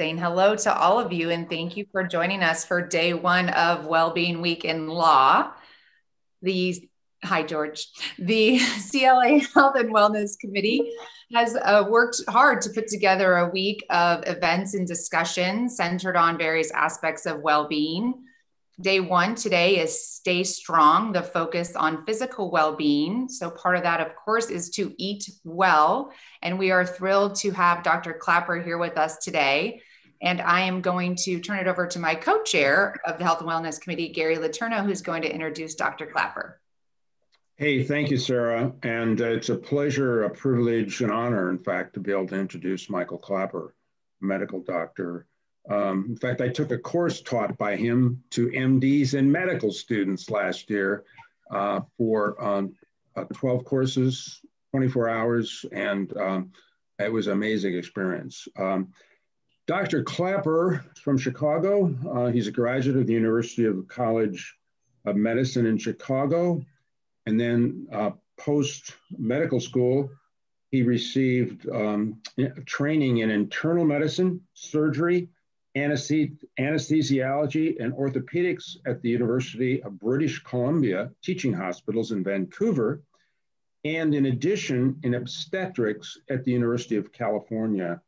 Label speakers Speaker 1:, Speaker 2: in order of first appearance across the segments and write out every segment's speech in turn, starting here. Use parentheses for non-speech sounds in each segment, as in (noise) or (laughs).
Speaker 1: saying hello to all of you and thank you for joining us for day one of Wellbeing Week in Law. The hi George, the (laughs) CLA Health and Wellness Committee has uh, worked hard to put together a week of events and discussions centered on various aspects of well-being. Day one today is Stay Strong, the focus on physical well being. So, part of that, of course, is to eat well. And we are thrilled to have Dr. Klaper here with us today. And I am going to turn it over to my co chair of the Health and Wellness Committee, Gary Letourneau, who's going to introduce Dr. Klaper.
Speaker 2: Hey, thank you, Sarah. And uh, it's a pleasure, a privilege, an honor, in fact, to be able to introduce Michael Klaper, medical doctor. Um, in fact, I took a course taught by him to MDs and medical students last year uh, for um, uh, 12 courses, 24 hours, and um, it was an amazing experience. Um, Dr. Klaper from Chicago. Uh, he's a graduate of the University of College of Medicine in Chicago. And then uh, post medical school, he received um, training in internal medicine, surgery, anesthesiology, and orthopedics at the University of British Columbia Teaching Hospitals in Vancouver. And in addition, in obstetrics at the University of California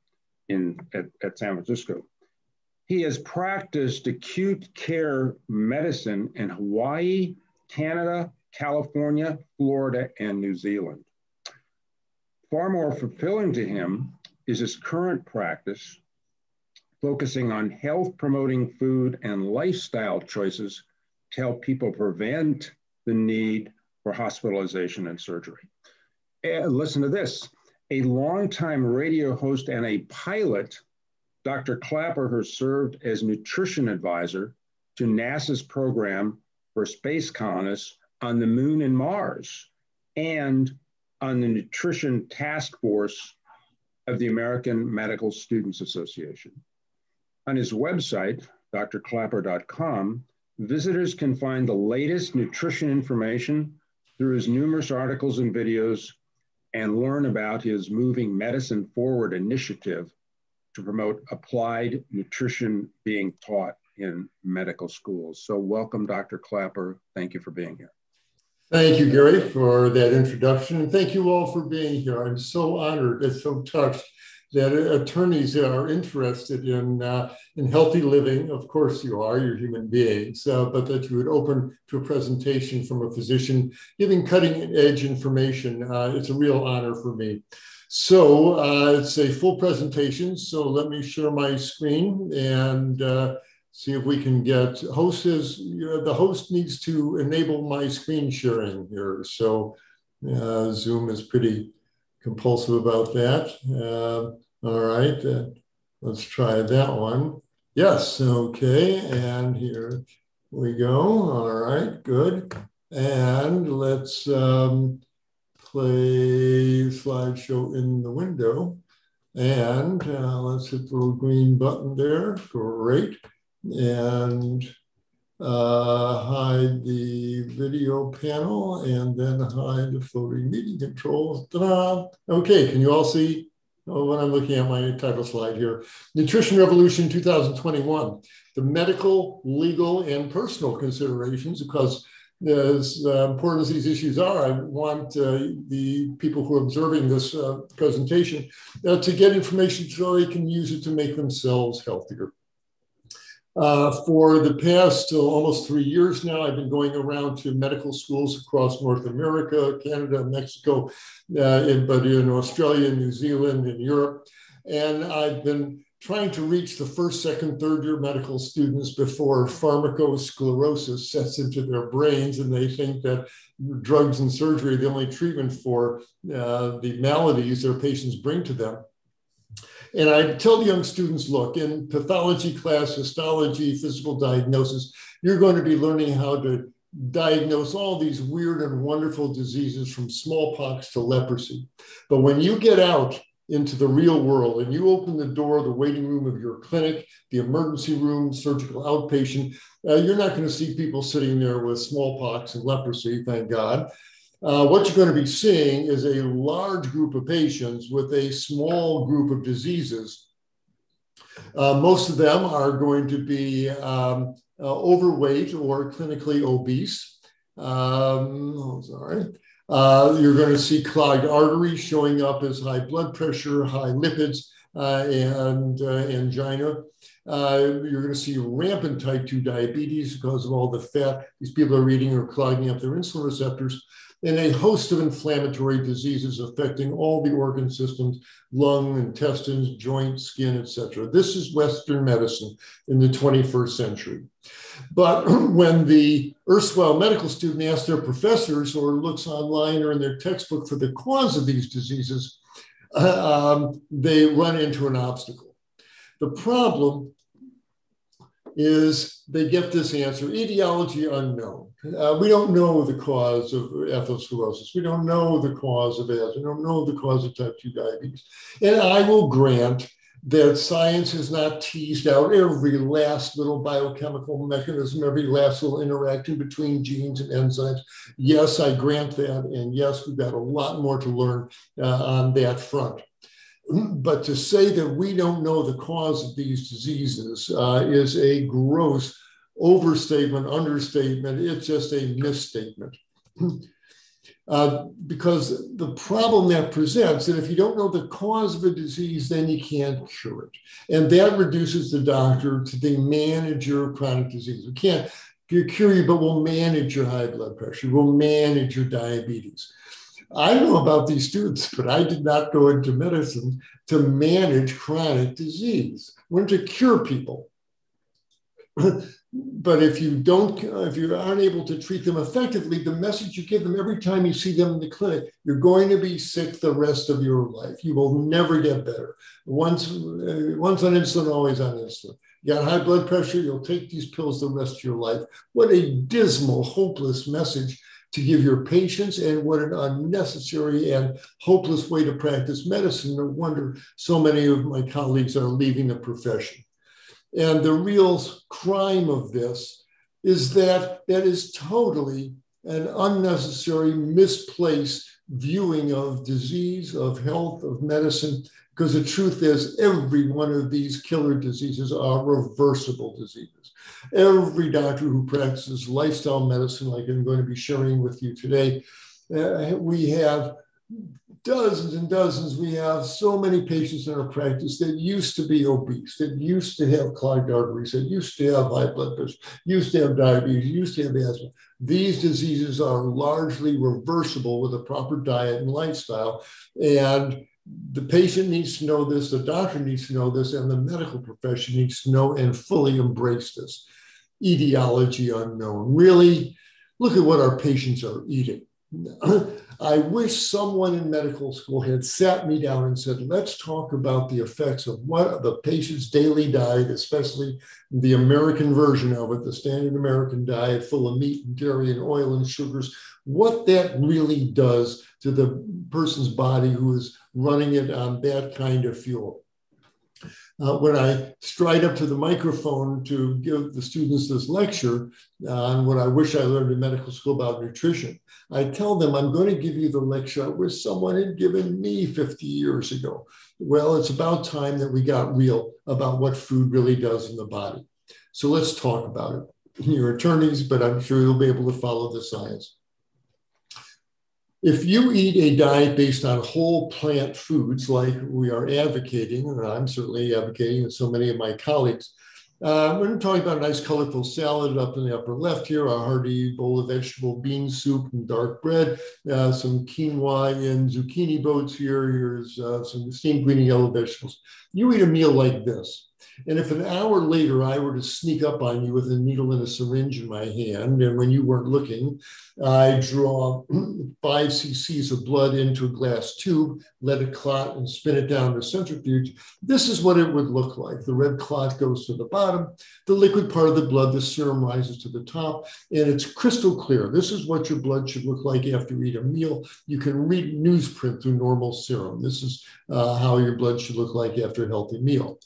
Speaker 2: in, at, at San Francisco. He has practiced acute care medicine in Hawaii, Canada, California, Florida, and New Zealand. Far more fulfilling to him is his current practice, focusing on health promoting food and lifestyle choices to help people prevent the need for hospitalization and surgery. And listen to this a longtime radio host and a pilot, Dr. Klaper has served as nutrition advisor to NASA's program for space colonists on the moon and Mars and on the nutrition task force of the American Medical Students Association. On his website, doctorklaper.com, visitors can find the latest nutrition information through his numerous articles and videos and learn about his Moving Medicine Forward initiative to promote applied nutrition being taught in medical schools. So, welcome, Dr. Klaper. Thank you for being here.
Speaker 3: Thank you, Gary, for that introduction. And thank you all for being here. I'm so honored and so touched that attorneys are interested in, uh, in healthy living. Of course, you are, you're human beings, uh, but that you would open to a presentation from a physician giving cutting edge information. Uh, it's a real honor for me. So uh, it's a full presentation. So let me share my screen and uh, see if we can get host is the host needs to enable my screen sharing here. So uh, Zoom is pretty compulsive about that. Uh, all right, uh, let's try that one. Yes, okay, and here we go. All right, good. And let's um, play slideshow in the window. And uh, let's hit the little green button there. Great. And uh, hide the video panel and then hide the floating meeting controls. Okay, can you all see oh, what I'm looking at my title slide here? Nutrition Revolution 2021, the medical, legal, and personal considerations, because as uh, important as these issues are, I want uh, the people who are observing this uh, presentation uh, to get information so they can use it to make themselves healthier. Uh, for the past uh, almost three years now, I've been going around to medical schools across North America, Canada, Mexico, uh, in, but in Australia, New Zealand, and Europe. And I've been trying to reach the first, second, third year medical students before pharmacosclerosis sets into their brains and they think that drugs and surgery are the only treatment for uh, the maladies their patients bring to them. And I tell the young students, look, in pathology class, histology, physical diagnosis, you're going to be learning how to diagnose all these weird and wonderful diseases from smallpox to leprosy. But when you get out into the real world and you open the door, the waiting room of your clinic, the emergency room, surgical outpatient, uh, you're not going to see people sitting there with smallpox and leprosy, thank God uh, what you're going to be seeing is a large group of patients with a small group of diseases Uh, most of them are going to be um, uh, overweight or clinically obese. Um, oh, sorry. Uh, you're going to see clogged arteries showing up as high blood pressure, high lipids, uh, and angina. Uh, you're going to see rampant type 2 diabetes because of all the fat these people are eating or clogging up their insulin receptors and a host of inflammatory diseases affecting all the organ systems, lung, intestines, joints, skin, etc. This is Western medicine in the 21st century. But (clears throat) when the erstwhile medical student asks their professors or looks online or in their textbook for the cause of these diseases, uh, um, they run into an obstacle. The problem is they get this answer etiology unknown. Uh, we don't know the cause of atherosclerosis. We don't know the cause of asthma. We don't know the cause of type 2 diabetes. And I will grant that science has not teased out every last little biochemical mechanism, every last little interaction between genes and enzymes. Yes, I grant that. And yes, we've got a lot more to learn uh, on that front. But to say that we don't know the cause of these diseases uh, is a gross overstatement, understatement. It's just a misstatement. (clears throat) Uh, because the problem that presents that if you don't know the cause of a disease, then you can't cure it. And that reduces the doctor to the manager of chronic disease. We can't cure you, but we'll manage your high blood pressure, we'll manage your diabetes. I know about these students, but I did not go into medicine to manage chronic disease. I went to cure people. (clears throat) but if you don't, if you aren't able to treat them effectively, the message you give them every time you see them in the clinic, you're going to be sick the rest of your life. You will never get better. Once, uh, once on insulin, always on insulin. You got high blood pressure, you'll take these pills the rest of your life. What a dismal, hopeless message to give your patients, and what an unnecessary and hopeless way to practice medicine. No wonder so many of my colleagues are leaving the profession. And the real crime of this is that that is totally an unnecessary, misplaced viewing of disease, of health, of medicine, because the truth is, every one of these killer diseases are reversible diseases. Every doctor who practices lifestyle medicine, like I'm going to be sharing with you today, uh, we have dozens and dozens. We have so many patients in our practice that used to be obese, that used to have clogged arteries, that used to have high blood pressure, used to have diabetes, used to have asthma. These diseases are largely reversible with a proper diet and lifestyle. And the patient needs to know this, the doctor needs to know this, and the medical profession needs to know and fully embrace this. Etiology unknown. Really, look at what our patients are eating. (clears throat) I wish someone in medical school had sat me down and said, let's talk about the effects of what the patient's daily diet, especially the American version of it, the standard American diet full of meat and dairy and oil and sugars, what that really does to the person's body who is running it on that kind of fuel uh, when I stride up to the microphone to give the students this lecture uh, on what I wish I learned in medical school about nutrition, I tell them I'm going to give you the lecture which someone had given me 50 years ago. Well, it's about time that we got real about what food really does in the body. So let's talk about it. You're attorneys, but I'm sure you'll be able to follow the science. If you eat a diet based on whole plant foods, like we are advocating, and I'm certainly advocating, and so many of my colleagues, uh, we're talking about a nice colorful salad up in the upper left here, a hearty bowl of vegetable bean soup and dark bread, uh, some quinoa and zucchini boats here. Here's uh, some steamed green and yellow vegetables. You eat a meal like this. And if an hour later I were to sneak up on you with a needle and a syringe in my hand, and when you weren't looking, I draw (clears throat) five cc's of blood into a glass tube, let it clot, and spin it down the centrifuge, this is what it would look like. The red clot goes to the bottom, the liquid part of the blood, the serum rises to the top, and it's crystal clear. This is what your blood should look like after you eat a meal. You can read newsprint through normal serum. This is uh, how your blood should look like after a healthy meal.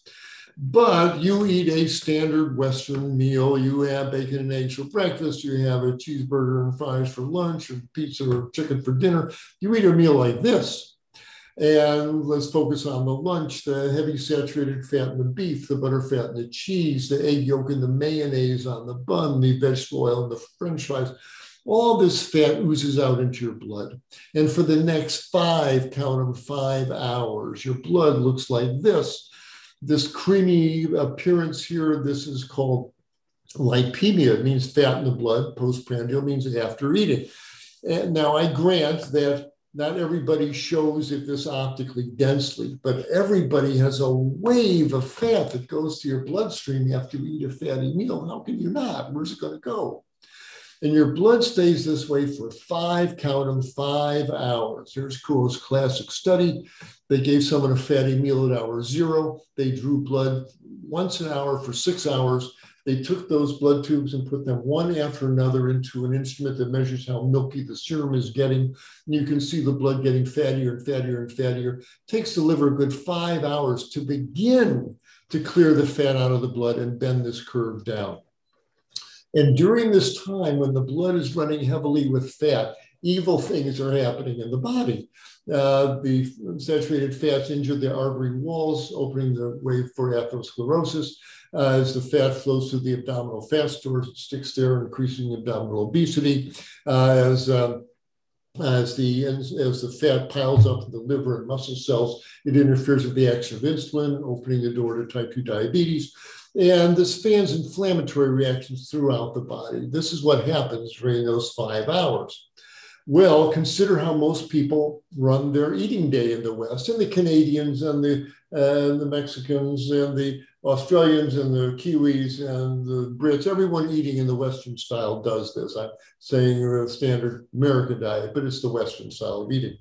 Speaker 3: But you eat a standard Western meal. You have bacon and eggs for breakfast. You have a cheeseburger and fries for lunch, or pizza or chicken for dinner. You eat a meal like this. And let's focus on the lunch, the heavy saturated fat in the beef, the butter fat in the cheese, the egg yolk and the mayonnaise on the bun, the vegetable oil and the french fries. All this fat oozes out into your blood. And for the next five, count them five hours, your blood looks like this. This creamy appearance here, this is called lipemia. It means fat in the blood. Postprandial means after eating. And now I grant that not everybody shows it this optically densely, but everybody has a wave of fat that goes to your bloodstream after you eat a fatty meal. How can you not? Where's it going to go? And your blood stays this way for five, count them, five hours. Here's Kuro's classic study. They gave someone a fatty meal at hour zero. They drew blood once an hour for six hours. They took those blood tubes and put them one after another into an instrument that measures how milky the serum is getting. And you can see the blood getting fattier and fattier and fattier. It takes the liver a good five hours to begin to clear the fat out of the blood and bend this curve down. And during this time, when the blood is running heavily with fat, evil things are happening in the body. Uh, the saturated fats injure the artery walls, opening the way for atherosclerosis. Uh, as the fat flows through the abdominal fat stores, it sticks there, increasing abdominal obesity. Uh, as um, as the as, as, the fat piles up in the liver and muscle cells, it interferes with the action of insulin, opening the door to type 2 diabetes. And this fans inflammatory reactions throughout the body. This is what happens during those five hours. Well, consider how most people run their eating day in the West, and the Canadians, and the and the Mexicans, and the Australians, and the Kiwis, and the Brits. Everyone eating in the Western style does this. I'm saying a standard American diet, but it's the Western style of eating.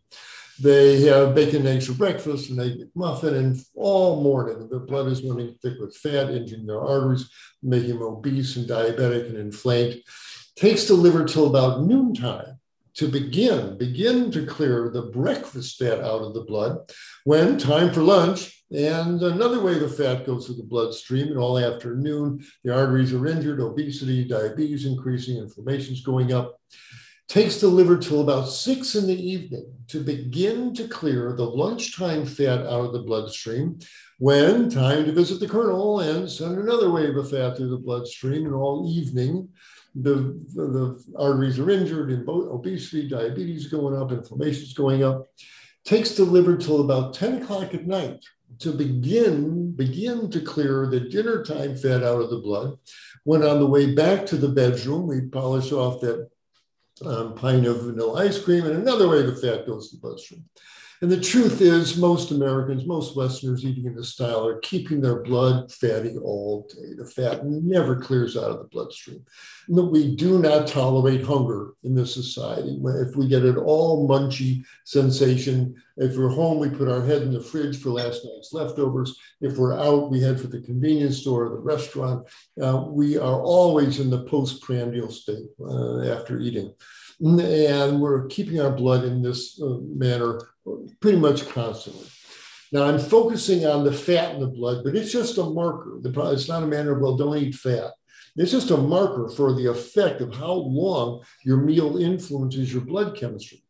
Speaker 3: They have bacon eggs for breakfast, and egg muffin, and all morning their blood is running thick with fat, injuring their arteries, making them obese and diabetic and inflamed. Takes the liver till about noontime to begin, begin to clear the breakfast fat out of the blood when time for lunch and another way the fat goes through the bloodstream and all afternoon the arteries are injured, obesity, diabetes increasing, inflammation's going up. Takes the liver till about six in the evening to begin to clear the lunchtime fat out of the bloodstream when time to visit the colonel and send another wave of fat through the bloodstream and all evening the, the arteries are injured and obesity, diabetes going up, inflammation is going up. Takes the liver till about 10 o'clock at night to begin, begin to clear the dinner time fat out of the blood. When on the way back to the bedroom, we polish off that um, pint of vanilla ice cream, and another way the fat goes to the bloodstream. And the truth is, most Americans, most Westerners eating in this style are keeping their blood fatty all day. The fat never clears out of the bloodstream. And We do not tolerate hunger in this society. If we get an all munchy sensation, if we're home, we put our head in the fridge for last night's leftovers. If we're out, we head for the convenience store or the restaurant. Uh, we are always in the postprandial state uh, after eating and we're keeping our blood in this uh, manner pretty much constantly. Now I'm focusing on the fat in the blood, but it's just a marker. It's not a matter of, well, don't eat fat. It's just a marker for the effect of how long your meal influences your blood chemistry.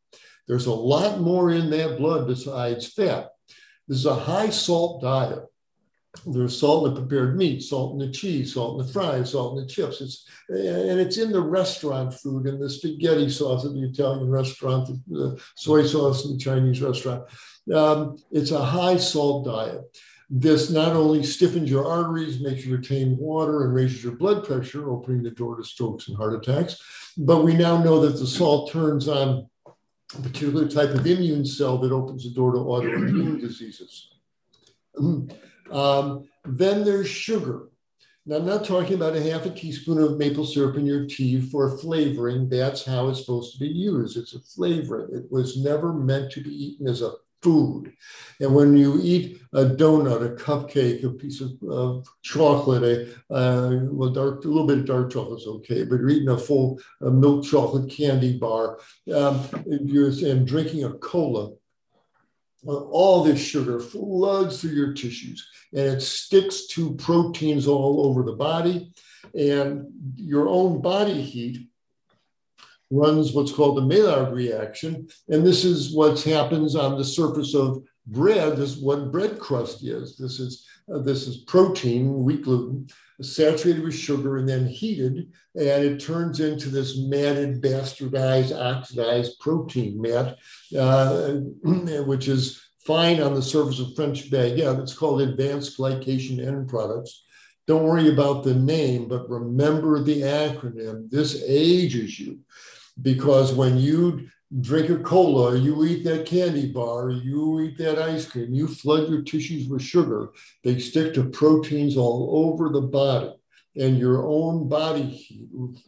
Speaker 3: There's a lot more in that blood besides fat. This is a high salt diet. There's salt in the prepared meat, salt in the cheese, salt in the fries, salt in the chips. It's and it's in the restaurant food and the spaghetti sauce at the Italian restaurant, the soy sauce in the Chinese restaurant. Um, it's a high salt diet. This not only stiffens your arteries, makes you retain water, and raises your blood pressure, opening the door to strokes and heart attacks. But we now know that the salt turns on a particular type of immune cell that opens the door to autoimmune diseases. (clears throat) Um, then there's sugar. Now, I'm not talking about a half a teaspoon of maple syrup in your tea for flavoring. That's how it's supposed to be used. It's a flavoring. It was never meant to be eaten as a food. And when you eat a donut, a cupcake, a piece of, chocolate, a uh, well, dark, a little bit of dark chocolate is okay, but you're eating a full uh, milk chocolate candy bar, um, you're, and drinking a cola, all this sugar floods through your tissues and it sticks to proteins all over the body. And your own body heat runs what's called the Maillard reaction. And this is what happens on the surface of bread This is what bread crust is. This is uh, this is protein, wheat gluten, saturated with sugar and then heated, and it turns into this matted, bastardized, oxidized protein mat, uh, (clears throat) which is fine on the surface of French baguette. It's called advanced glycation end products. Don't worry about the name, but remember the acronym. This ages you because when you drink a cola, you eat that candy bar, you eat that ice cream, you flood your tissues with sugar, they stick to proteins all over the body. And your own body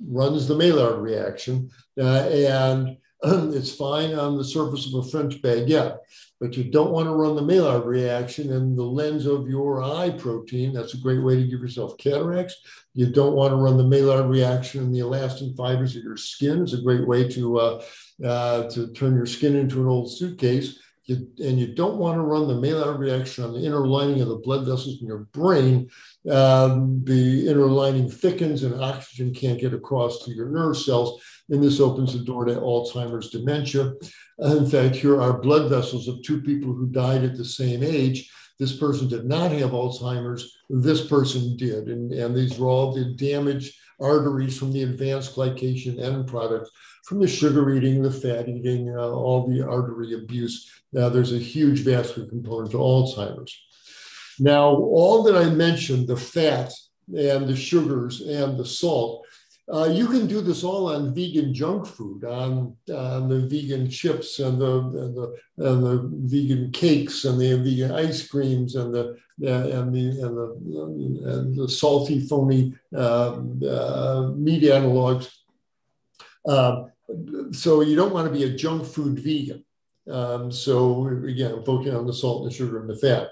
Speaker 3: runs the Maillard reaction, uh, and (clears throat) it's fine on the surface of a French baguette but you don't want to run the Maillard reaction in the lens of your eye protein. That's a great way to give yourself cataracts. You don't want to run the Maillard reaction in the elastin fibers of your skin. It's a great way to, uh, uh, to turn your skin into an old suitcase. You, and you don't want to run the Maillard reaction on the inner lining of the blood vessels in your brain. Um, the inner lining thickens and oxygen can't get across to your nerve cells. And this opens the door to Alzheimer's dementia. In fact, here are blood vessels of two people who died at the same age. This person did not have Alzheimer's, this person did. And, and these are all the damaged arteries from the advanced glycation end products, from the sugar eating, the fat eating, uh, all the artery abuse. Now, there's a huge vascular component to Alzheimer's. Now, all that I mentioned, the fat and the sugars and the salt, uh, you can do this all on vegan junk food, on, on the vegan chips and the, and the, and the vegan cakes and the vegan ice creams and the, and the, and the, and the salty, phony uh, uh, meat analogs. Um, so you don't want to be a junk food vegan. Um, so again, I'm focusing on the salt and the sugar and the fat.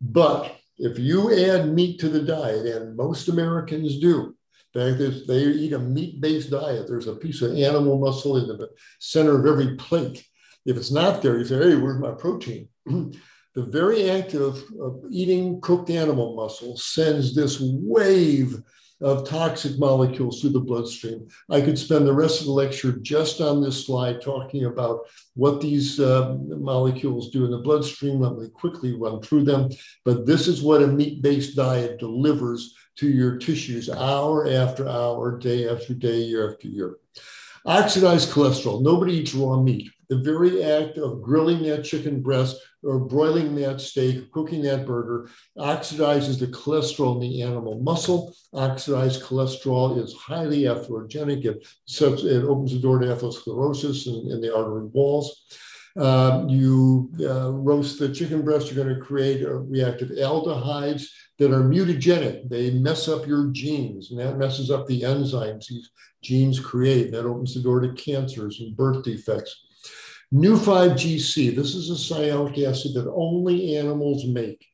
Speaker 3: But if you add meat to the diet, and most Americans do, fact is, they eat a meat-based diet. There's a piece of animal muscle in the center of every plate. If it's not there, you say, hey, where's my protein? (clears throat) the very act of, of eating cooked animal muscle sends this wave of toxic molecules through the bloodstream. I could spend the rest of the lecture just on this slide talking about what these uh, molecules do in the bloodstream. Let me quickly run through them. But this is what a meat based diet delivers to your tissues hour after hour, day after day, year after year. Oxidized cholesterol. Nobody eats raw meat. The very act of grilling that chicken breast or broiling that steak, cooking that burger, oxidizes the cholesterol in the animal muscle. Oxidized cholesterol is highly atherogenic. It, sets, it opens the door to atherosclerosis in, in the artery walls. Um, you uh, roast the chicken breast, you're going to create reactive aldehydes that are mutagenic. They mess up your genes, and that messes up the enzymes these genes create. That opens the door to cancers and birth defects. Neu5Gc, this is a sialic acid that only animals make.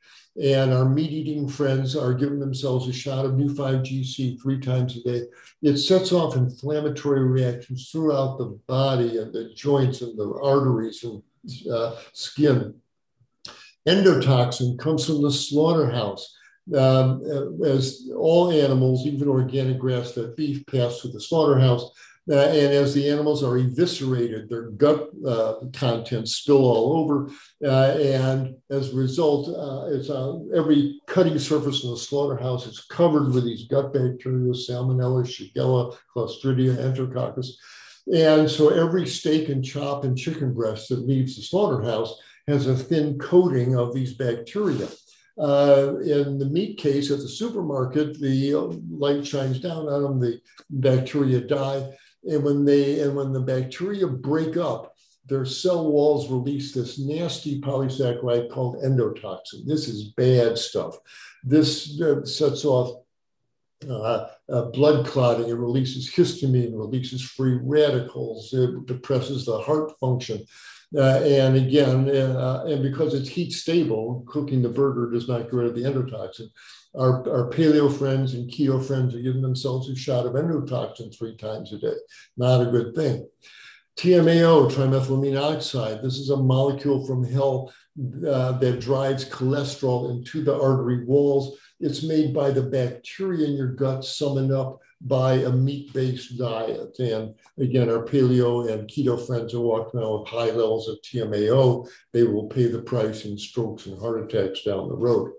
Speaker 3: And our meat eating friends are giving themselves a shot of Neu5Gc three times a day. It sets off inflammatory reactions throughout the body and the joints and the arteries and uh, skin. Endotoxin comes from the slaughterhouse um, as all animals, even organic grass fed beef, pass through the slaughterhouse. Uh, and as the animals are eviscerated, their gut uh, contents spill all over. Uh, and as a result, uh, it's uh, every cutting surface in the slaughterhouse is covered with these gut bacteria, salmonella, shigella, clostridia, enterococcus. And so every steak and chop and chicken breast that leaves the slaughterhouse has a thin coating of these bacteria. Uh, in the meat case at the supermarket, the light shines down on them, the bacteria die. And when they and when the bacteria break up, their cell walls release this nasty polysaccharide called endotoxin. This is bad stuff. This uh, sets off uh, uh, blood clotting, it releases histamine, it releases free radicals, it depresses the heart function. Uh, and again, uh, and because it's heat stable, cooking the burger does not get rid of the endotoxin. Our, our paleo friends and keto friends are giving themselves a shot of endotoxin three times a day. Not a good thing. TMAO, trimethylamine oxide, this is a molecule from hell uh, that drives cholesterol into the artery walls. It's made by the bacteria in your gut summoned up by a meat-based diet. And again, our paleo and keto friends who walk around with high levels of TMAO, they will pay the price in strokes and heart attacks down the road.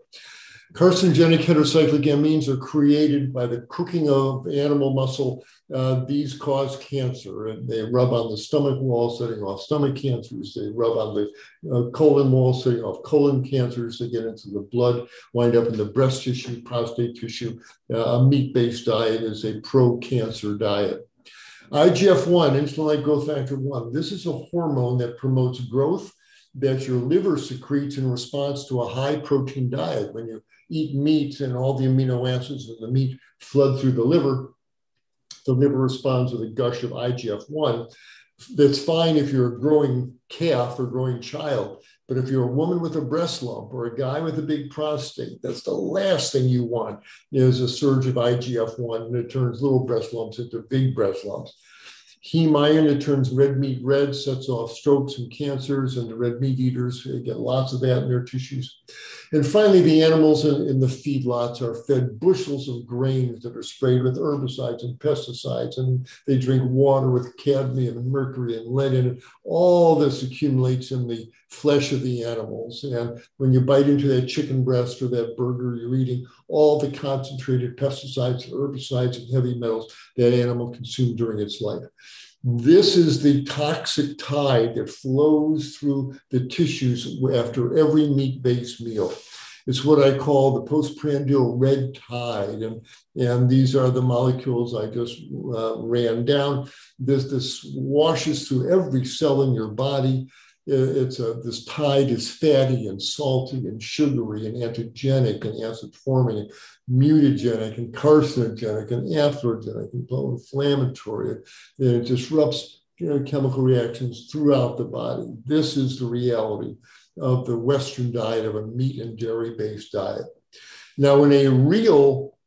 Speaker 3: Carcinogenic heterocyclic amines are created by the cooking of animal muscle. Uh, these cause cancer, and they rub on the stomach wall, setting off stomach cancers. They rub on the uh, colon wall, setting off colon cancers. They get into the blood, wind up in the breast tissue, prostate tissue. Uh, a meat-based diet is a pro-cancer diet. IGF-1, insulin-like growth factor 1, this is a hormone that promotes growth that your liver secretes in response to a high protein diet. When you eat meat and all the amino acids in the meat flood through the liver, the liver responds with a gush of IGF 1. That's fine if you're a growing calf or growing child. But if you're a woman with a breast lump or a guy with a big prostate, that's the last thing you want is a surge of IGF 1 and it turns little breast lumps into big breast lumps heme iron that turns red meat red, sets off strokes and cancers, and the red meat eaters get lots of that in their tissues. And finally, the animals in, in the feedlots are fed bushels of grains that are sprayed with herbicides and pesticides, and they drink water with cadmium and mercury and lead in it. All this accumulates in the flesh of the animals. And when you bite into that chicken breast or that burger you're eating, all the concentrated pesticides, herbicides, and heavy metals that animal consumed during its life. This is the toxic tide that flows through the tissues after every meat based meal. It's what I call the postprandial red tide. And, and these are the molecules I just uh, ran down. This, this washes through every cell in your body it's a, this tide is fatty and salty and sugary and antigenic and acid forming and mutagenic and carcinogenic and atherogenic and pro-inflammatory And it disrupts you know, chemical reactions throughout the body. This is the reality of the Western diet of a meat and dairy based diet. Now, when a real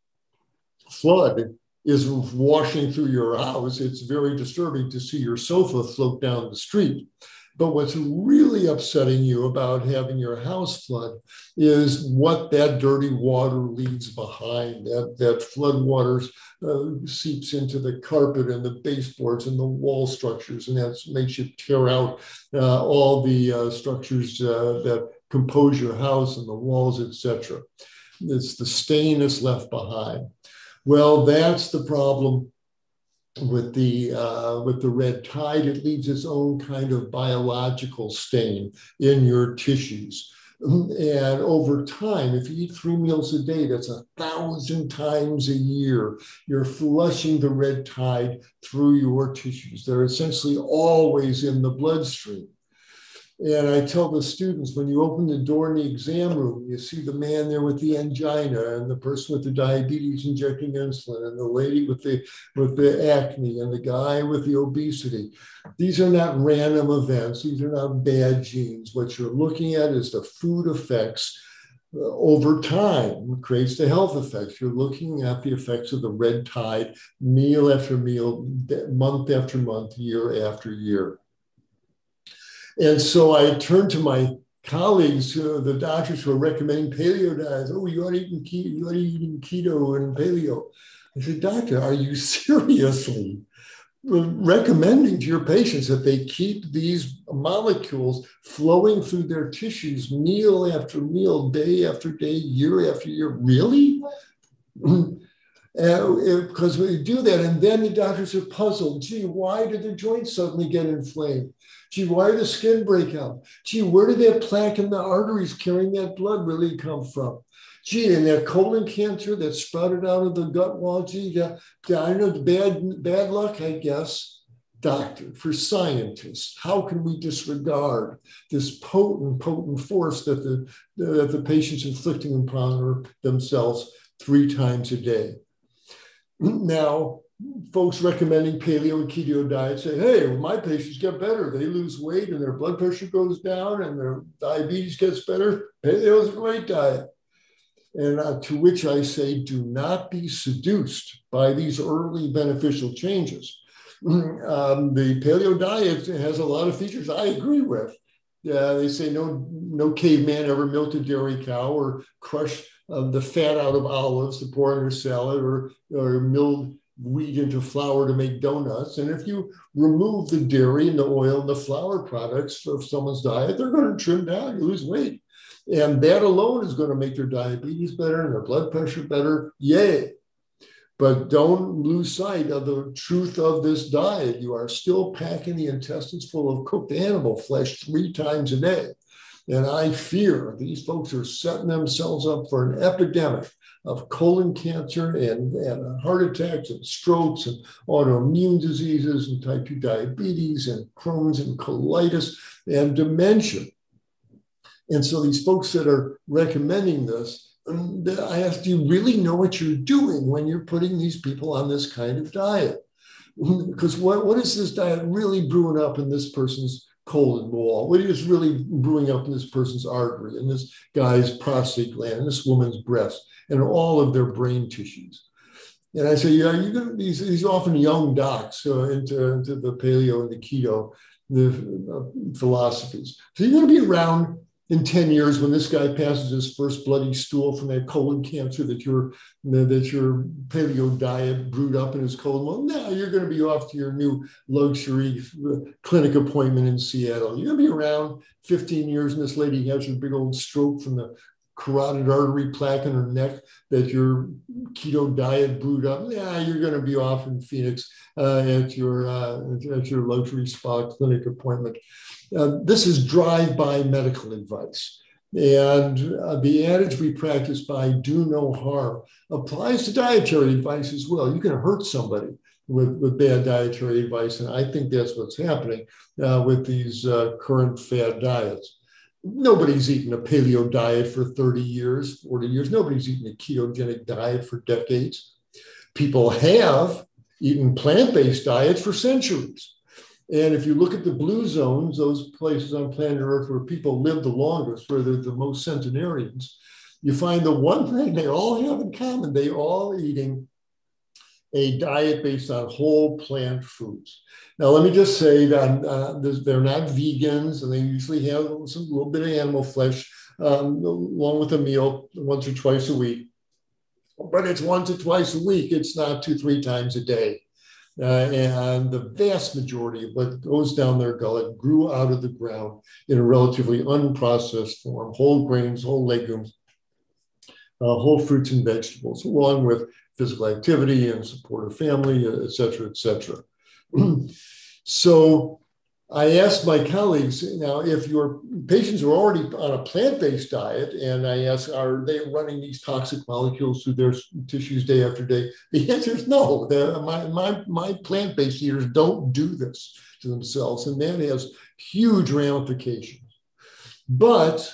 Speaker 3: flood is washing through your house, it's very disturbing to see your sofa float down the street. But what's really upsetting you about having your house flood is what that dirty water leaves behind. That, that flood water uh, seeps into the carpet and the baseboards and the wall structures, and that makes you tear out uh, all the uh, structures uh, that compose your house and the walls, etc. It's the stain that's left behind. Well, that's the problem with the uh, with the red tide, it leaves its own kind of biological stain in your tissues. And over time, if you eat three meals a day, that's a thousand times a year. You're flushing the red tide through your tissues. They're essentially always in the bloodstream. And I tell the students when you open the door in the exam room, you see the man there with the angina and the person with the diabetes injecting insulin and the lady with the with the acne and the guy with the obesity. These are not random events. These are not bad genes. What you're looking at is the food effects uh, over time creates the health effects. You're looking at the effects of the red tide meal after meal, month after month, year after year. And so I turned to my colleagues, uh, the doctors who are recommending paleo diets. Oh, you are eating keto, you are eating keto and paleo. I said, Doctor, are you (laughs) seriously recommending to your patients that they keep these molecules flowing through their tissues meal after meal, day after day, year after year? Really? (clears throat) Uh, because we do that, and then the doctors are puzzled. Gee, why did the joints suddenly get inflamed? Gee, why did the skin break out? Gee, where did that plaque in the arteries carrying that blood really come from? Gee, and that colon cancer that sprouted out of the gut wall, gee, yeah, yeah, I know the bad, bad luck, I guess. Doctor, for scientists, how can we disregard this potent, potent force that the, that the patient's inflicting upon themselves three times a day? Now, folks recommending paleo and keto diet say, hey, my patients get better. They lose weight and their blood pressure goes down and their diabetes gets better. Paleo is a great diet. And uh, to which I say, do not be seduced by these early beneficial changes. (clears throat) Um, the paleo diet has a lot of features I agree with. Uh, they say no, no caveman ever milked a dairy cow or crushed uh, the fat out of olives to pour in their salad or, or milled wheat into flour to make donuts. And if you remove the dairy and the oil and the flour products of someone's diet, they're going to trim down, you lose weight. And that alone is going to make their diabetes better and their blood pressure better. Yay. But don't lose sight of the truth of this diet. You are still packing the intestines full of cooked animal flesh three times a day. And I fear these folks are setting themselves up for an epidemic of colon cancer and, and heart attacks and strokes and autoimmune diseases and type 2 diabetes and Crohn's and colitis and dementia. And so these folks that are recommending this, um, I ask, do you really know what you're doing when you're putting these people on this kind of diet? (laughs) Because what, what is this diet really brewing up in this person's colon wall? What is really brewing up in this person's artery, and this guy's prostate gland, and this woman's breast, and all of their brain tissues? And I say, yeah, you're going to, these, these often young docs uh, into, into the paleo and the keto the uh, philosophies. So you're going to be around in 10 years when this guy passes his first bloody stool from that colon cancer that your that your paleo diet brewed up in his colon well now you're going to be off to your new luxury clinic appointment in seattle you're going to be around 15 years and this lady has a big old stroke from the carotid artery plaque in her neck that your keto diet brewed up. Yeah, you're going to be off in Phoenix uh, at your uh, at your luxury spa clinic appointment. Uh, this is drive-by medical advice. And uh, the adage we practice by do no harm applies to dietary advice as well. You can hurt somebody with, with bad dietary advice. And I think that's what's happening uh, with these uh, current fad diets. Nobody's eaten a paleo diet for 30 years, 40 years. Nobody's eaten a ketogenic diet for decades. People have eaten plant based diets for centuries. And if you look at the blue zones, those places on planet Earth where people live the longest, where they're the most centenarians, you find the one thing they all have in common they all eating a diet based on whole plant foods. Now, let me just say that uh, they're not vegans, and they usually have some little bit of animal flesh um, along with a meal once or twice a week. But it's once or twice a week. It's not two, three times a day. Uh, and the vast majority of what goes down their gullet grew out of the ground in a relatively unprocessed form whole grains, whole legumes, uh, whole fruits and vegetables, along with physical activity and support of family, et cetera, et cetera. (clears throat) so I asked my colleagues now if your patients are already on a plant based diet, and I asked, are they running these toxic molecules through their tissues day after day? The answer is no. My, my, my plant based eaters don't do this to themselves, and that has huge ramifications. But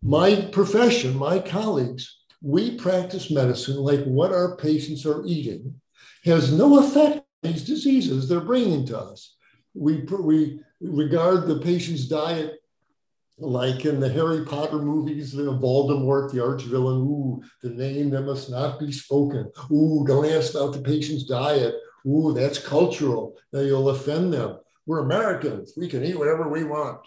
Speaker 3: my profession, my colleagues, we practice medicine like what our patients are eating has no effect on these diseases they're bringing to us we, we regard the patient's diet like in the Harry Potter movies, the Voldemort, the archvillain, ooh, the name that must not be spoken. Ooh, don't ask about the patient's diet. Ooh, that's cultural. Now you'll offend them. We're Americans. We can eat whatever we want.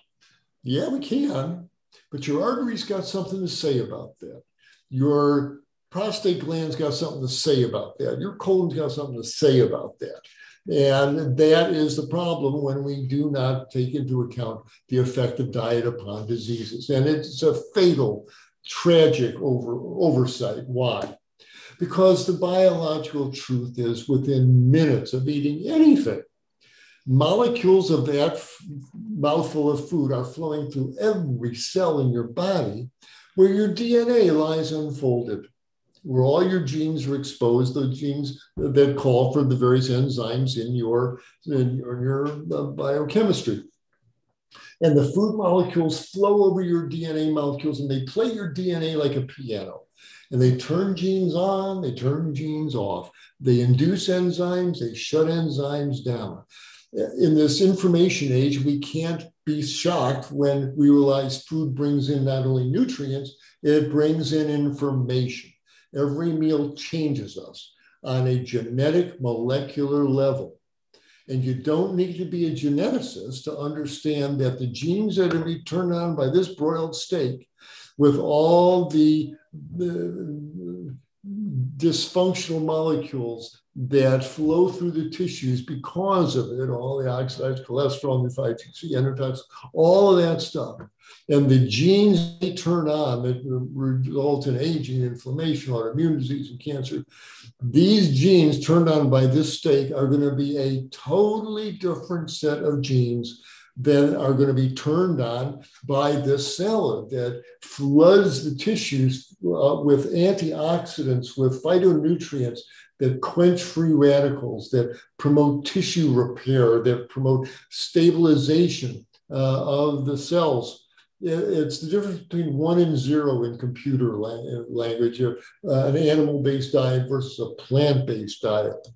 Speaker 3: Yeah, we can, but your arteries got something to say about that. Your prostate gland's got something to say about that. Your colon's got something to say about that. And that is the problem when we do not take into account the effect of diet upon diseases. And it's a fatal, tragic over, oversight. Why? Because the biological truth is within minutes of eating anything, molecules of that mouthful of food are flowing through every cell in your body where your DNA lies unfolded where all your genes are exposed, the genes that call for the various enzymes in your, in your, your uh, biochemistry. And the food molecules flow over your DNA molecules and they play your DNA like a piano. And they turn genes on, they turn genes off. They induce enzymes, they shut enzymes down. In this information age, we can't be shocked when we realize food brings in not only nutrients, it brings in information. Every meal changes us on a genetic molecular level. And you don't need to be a geneticist to understand that the genes that are be turned on by this broiled steak with all the, the uh, dysfunctional molecules that flow through the tissues because of it, all the oxidized cholesterol, the 5-HTP, endotoxin, all of that stuff. And the genes they turn on that result in aging, inflammation, autoimmune disease, and cancer, these genes turned on by this steak are going to be a totally different set of genes than are going to be turned on by this salad that floods the tissues uh, with antioxidants, with phytonutrients that quench free radicals, that promote tissue repair, that promote stabilization uh, of the cells. It's the difference between one and zero in computer language, uh, an animal based diet versus a plant based diet.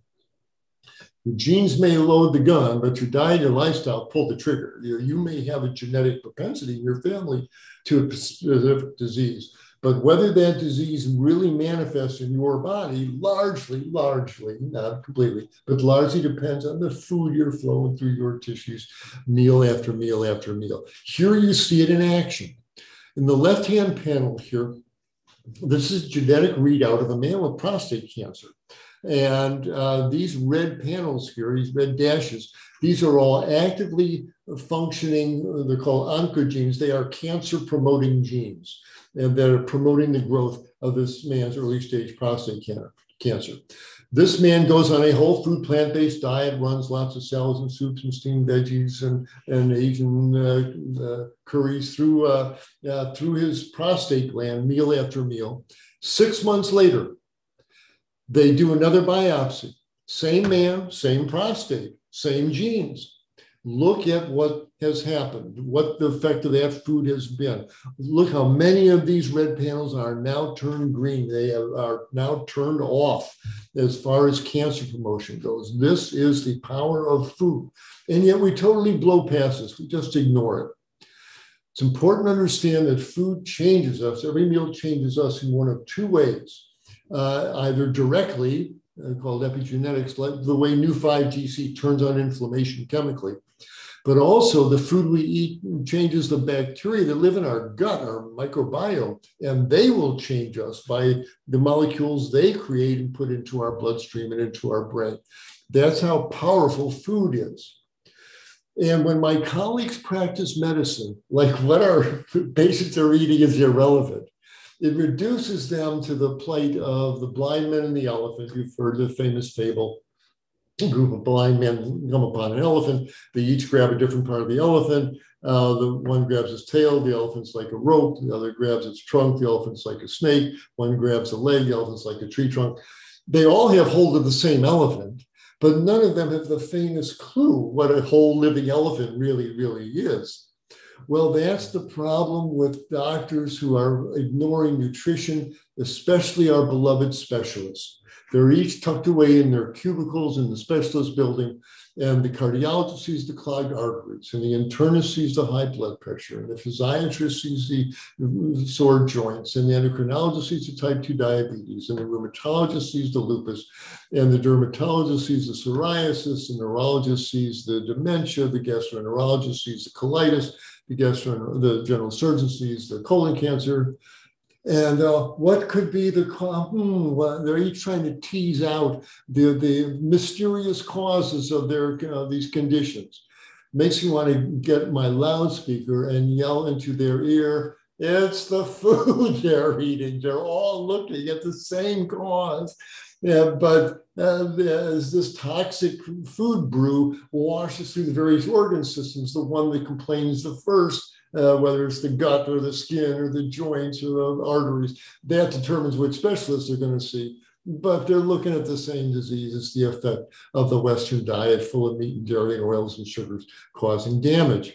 Speaker 3: Your genes may load the gun, but your diet and your lifestyle pull the trigger. You, you may have a genetic propensity in your family to a specific disease. But whether that disease really manifests in your body, largely, largely, not completely, but largely depends on the food you're flowing through your tissues meal after meal after meal. Here you see it in action. In the left hand panel here, this is genetic readout of a man with prostate cancer. And uh, these red panels here, these red dashes, these are all actively functioning, they're called oncogenes. They are cancer promoting genes and that are promoting the growth of this man's early stage prostate cancer. This man goes on a whole food plant based diet, runs lots of salads and soups and steamed veggies and, and Asian uh, uh, curries through, uh, uh through his prostate gland meal after meal. Six months later, they do another biopsy. Same man, same prostate, same genes. Look at what has happened, what the effect of that food has been. Look how many of these red panels are now turned green. They are now turned off as far as cancer promotion goes. This is the power of food. And yet we totally blow past this, we just ignore it. It's important to understand that food changes us. Every meal changes us in one of two ways uh, either directly, uh, called epigenetics, like the way Neu5Gc turns on inflammation chemically, but also the food we eat changes the bacteria that live in our gut, our microbiome, and they will change us by the molecules they create and put into our bloodstream and into our brain. That's how powerful food is. And when my colleagues practice medicine, like what our (laughs) patients are eating is irrelevant it reduces them to the plight of the blind men and the elephant. You've heard the famous fable. Group of blind men come upon an elephant. They each grab a different part of the elephant. Uh, the one grabs its tail, the elephant's like a rope. The other grabs its trunk, the elephant's like a snake. One grabs a leg, the elephant's like a tree trunk. They all have hold of the same elephant, but none of them have the faintest clue what a whole living elephant really, really is. Well, that's the problem with doctors who are ignoring nutrition, especially our beloved specialists. They're each tucked away in their cubicles in the specialist building, and the cardiologist sees the clogged arteries, and the internist sees the high blood pressure, and the physiatrist sees the sore joints, and the endocrinologist sees the type 2 diabetes, and the rheumatologist sees the lupus, and the dermatologist sees the psoriasis, the neurologist sees the dementia, the gastroenterologist sees the colitis, the gastro, the general surgeon sees the colon cancer. And uh, what could be the hmm, well, they're each trying to tease out the, the mysterious causes of their uh, these conditions. Makes me want to get my loudspeaker and yell into their ear, it's the (laughs) food they're eating. They're all looking at the same cause. Yeah, but uh, as this toxic food brew washes through the various organ systems, the one that complains the first, uh, whether it's the gut or the skin or the joints or the arteries, that determines which specialists they're going to see. But they're looking at the same disease. It's the effect of the Western diet full of meat and dairy and oils and sugars causing damage.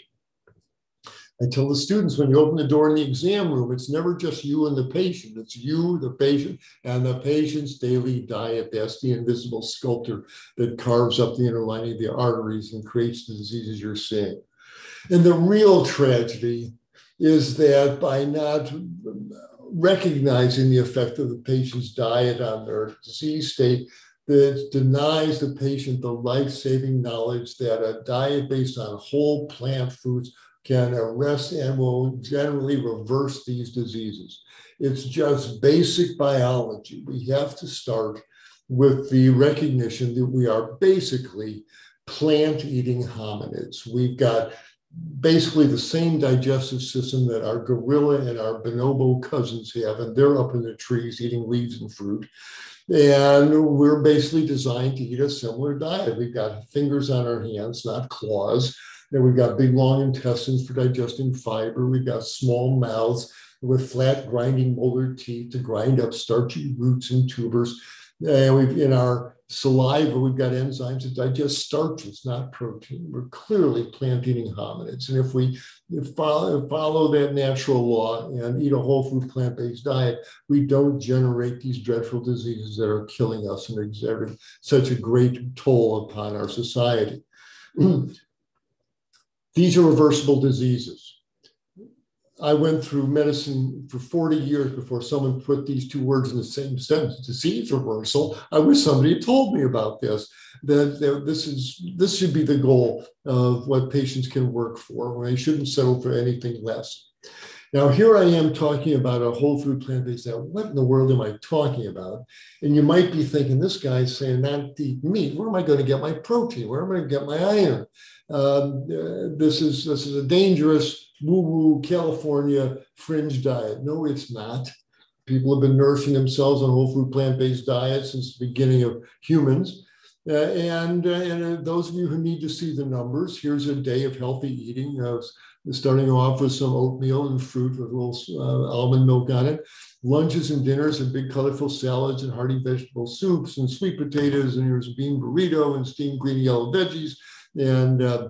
Speaker 3: I tell the students when you open the door in the exam room, it's never just you and the patient. It's you, the patient, and the patient's daily diet. That's the invisible sculptor that carves up the inner lining of the arteries and creates the diseases you're seeing. And the real tragedy is that by not recognizing the effect of the patient's diet on their disease state, that denies the patient the life saving knowledge that a diet based on whole plant foods can arrest and will generally reverse these diseases. It's just basic biology. We have to start with the recognition that we are basically plant eating hominids. We've got basically the same digestive system that our gorilla and our bonobo cousins have, and they're up in the trees eating leaves and fruit. And we're basically designed to eat a similar diet. We've got fingers on our hands, not claws. And we've got big, long intestines for digesting fiber. We've got small mouths with flat, grinding molar teeth to grind up starchy roots and tubers. And we've in our saliva, we've got enzymes that digest starches, not protein. We're clearly plant eating hominids. And if we follow, follow that natural law and eat a whole food plant based diet, we don't generate these dreadful diseases that are killing us and exerting such a great toll upon our society. (clears throat) These are reversible diseases. I went through medicine for 40 years before someone put these two words in the same sentence, disease reversal. I wish somebody had told me about this, that, that this is this should be the goal of what patients can work for, when they shouldn't settle for anything less. Now, here I am talking about a whole food plant based diet. What in the world am I talking about? And you might be thinking, this guy's saying not eat meat. Where am I going to get my protein? Where am I going to get my iron? Um, uh, this is this is a dangerous woo-woo California fringe diet. No, it's not. People have been nourishing themselves on whole food plant-based diets since the beginning of humans. Uh, and, uh, and uh, those of you who need to see the numbers, here's a day of healthy eating, uh, starting off with some oatmeal and fruit with a little uh, almond milk on it. Lunches and dinners and big colorful salads and hearty vegetable soups and sweet potatoes. And here's a bean burrito and steamed green yellow veggies and uh,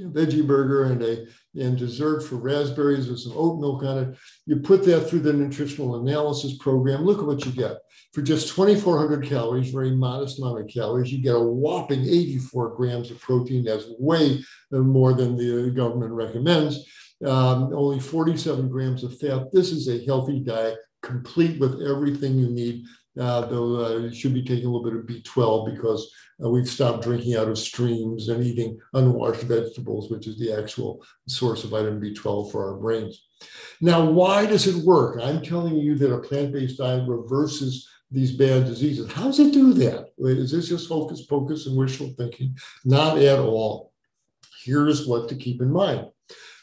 Speaker 3: veggie burger and a and dessert for raspberries with some oat milk on it. You put that through the nutritional analysis program. Look at what you get. For just 2,400 calories, very modest amount of calories, you get a whopping 84 grams of protein. That's way more than the government recommends. Um, only 47 grams of fat. This is a healthy diet, complete with everything you need uh, though uh, you should be taking a little bit of B12 because uh, we've stopped drinking out of streams and eating unwashed vegetables, which is the actual source of vitamin B12 for our brains. Now, why does it work? I'm telling you that a plant based diet reverses these bad diseases. How does it do that? Is this just hocus pocus and wishful thinking? Not at all. Here's what to keep in mind.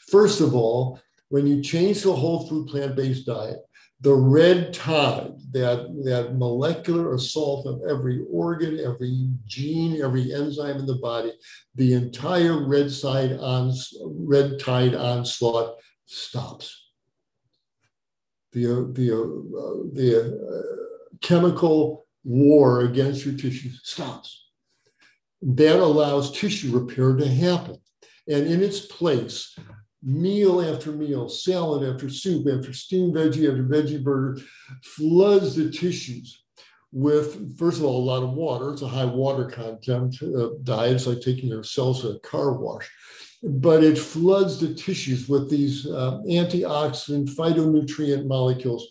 Speaker 3: First of all, when you change a whole food plant based diet, the red tide, that, that molecular assault of every organ, every gene, every enzyme in the body, the entire red, side on, red tide onslaught stops. The, the, uh, the uh, chemical war against your tissues stops. That allows tissue repair to happen. And in its place, meal after meal, salad after soup, after steamed veggie after veggie burger, floods the tissues with, first of all, a lot of water. It's a high water content uh, diet. It's like taking your cells to a car wash. But it floods the tissues with these uh, antioxidant phytonutrient molecules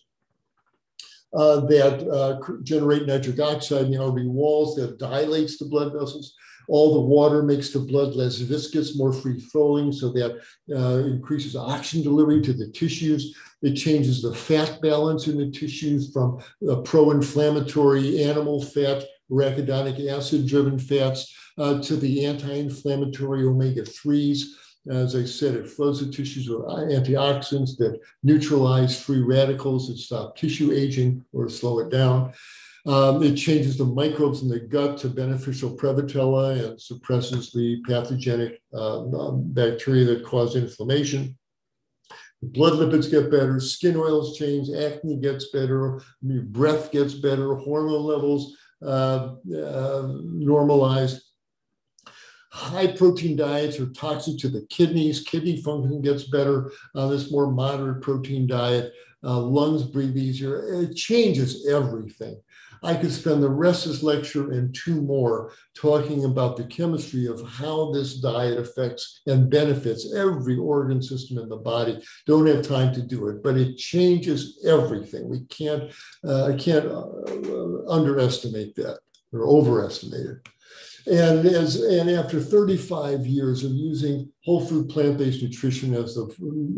Speaker 3: uh, that uh, generate nitric oxide in the artery walls, that dilates the blood vessels, all the water makes the blood less viscous, more free flowing, so that uh, increases oxygen delivery to the tissues. It changes the fat balance in the tissues from pro inflammatory animal fat, arachidonic acid driven fats, uh, to the anti inflammatory omega 3s. As I said, it floods the tissues with antioxidants that neutralize free radicals that stop tissue aging or slow it down. Um, it changes the microbes in the gut to beneficial Prevotella and suppresses the pathogenic uh, bacteria that cause inflammation. Blood lipids get better, skin oils change, acne gets better, your breath gets better, hormone levels uh, uh, normalized. High protein diets are toxic to the kidneys. Kidney function gets better on this more moderate protein diet. Uh, lungs breathe easier. It changes everything. I could spend the rest of this lecture and two more talking about the chemistry of how this diet affects and benefits every organ system in the body. Don't have time to do it, but it changes everything. We can't, uh, I can't uh, underestimate that. or overestimated. And as and after 35 years of using whole food plant-based nutrition as the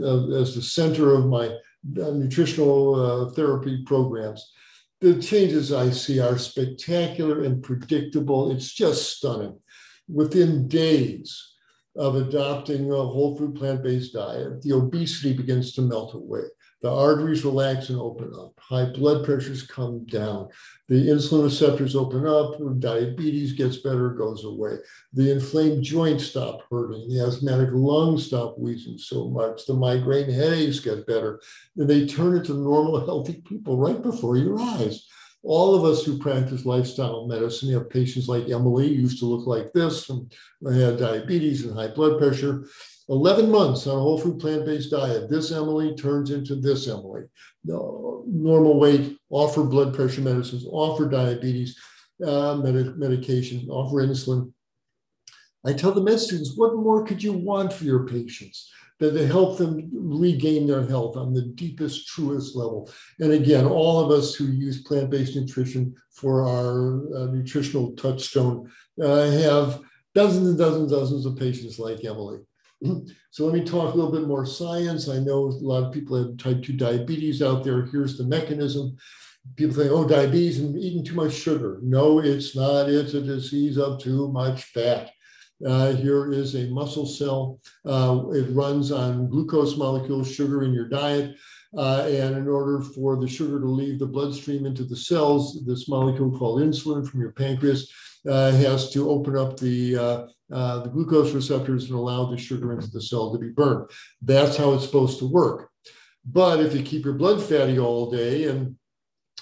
Speaker 3: uh, as the center of my uh, nutritional uh, therapy programs, the changes I see are spectacular and predictable. It's just stunning. Within days of adopting a whole food plant-based diet, the obesity begins to melt away. The arteries relax and open up. High blood pressures come down. The insulin receptors open up. Diabetes gets better, goes away. The inflamed joints stop hurting. The asthmatic lungs stop wheezing so much. The migraine headaches get better. And they turn into normal, healthy people right before your eyes. All of us who practice lifestyle medicine have patients like Emily, used to look like this, and had diabetes and high blood pressure. 11 months on a whole food plant based diet. This Emily turns into this Emily. normal weight, offer blood pressure medicines, offer diabetes uh, med- medication, offer insulin. I tell the med students, what more could you want for your patients? That to help them regain their health on the deepest, truest level. And again, all of us who use plant based nutrition for our uh, nutritional touchstone uh, have dozens and dozens and dozens of patients like Emily. So let me talk a little bit more science. I know a lot of people have type 2 diabetes out there. Here's the mechanism. People think, oh, diabetes and eating too much sugar. No, it's not. It's a disease of too much fat. Uh, here is a muscle cell. Uh, it runs on glucose molecules, sugar in your diet. Uh, and in order for the sugar to leave the bloodstream into the cells, this molecule called insulin from your pancreas uh, has to open up the, uh, the glucose receptors and allow the sugar into the cell to be burned. That's how it's supposed to work. But if you keep your blood fatty all day and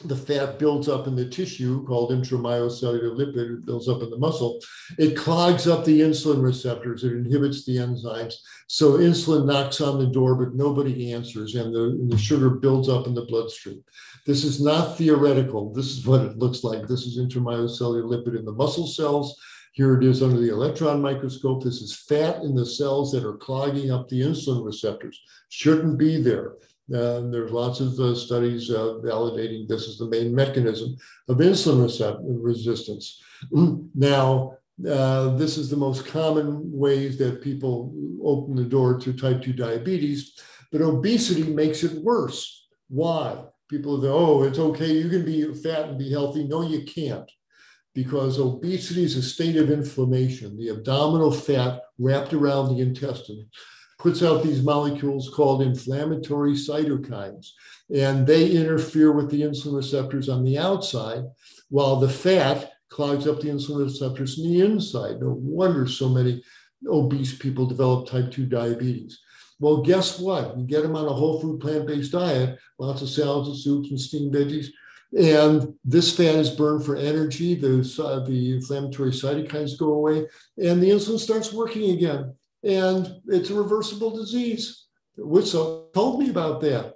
Speaker 3: the fat builds up in the tissue called intramyocellular lipid, it builds up in the muscle. It clogs up the insulin receptors. It inhibits the enzymes. So insulin knocks on the door, but nobody answers, and the, and the sugar builds up in the bloodstream. This is not theoretical. This is what it looks like. This is intramyocellular lipid in the muscle cells. Here it is under the electron microscope. This is fat in the cells that are clogging up the insulin receptors. Shouldn't be there. Uh, there's lots of uh, studies uh, validating this is the main mechanism of insulin resistance. (clears throat) now, uh, this is the most common ways that people open the door to type 2 diabetes, but obesity makes it worse. Why? People say, oh, it's okay, you can be fat and be healthy. No, you can't, because obesity is a state of inflammation. The abdominal fat wrapped around the intestine puts out these molecules called inflammatory cytokines, and they interfere with the insulin receptors on the outside, while the fat clogs up the insulin receptors on the inside. No wonder so many obese people develop type 2 diabetes. Well, guess what? You get them on a whole food plant based diet, lots of salads and soups and steamed veggies. And this fat is burned for energy. The, uh, the inflammatory cytokines go away, and the insulin starts working again and it's a reversible disease. Which told me about that.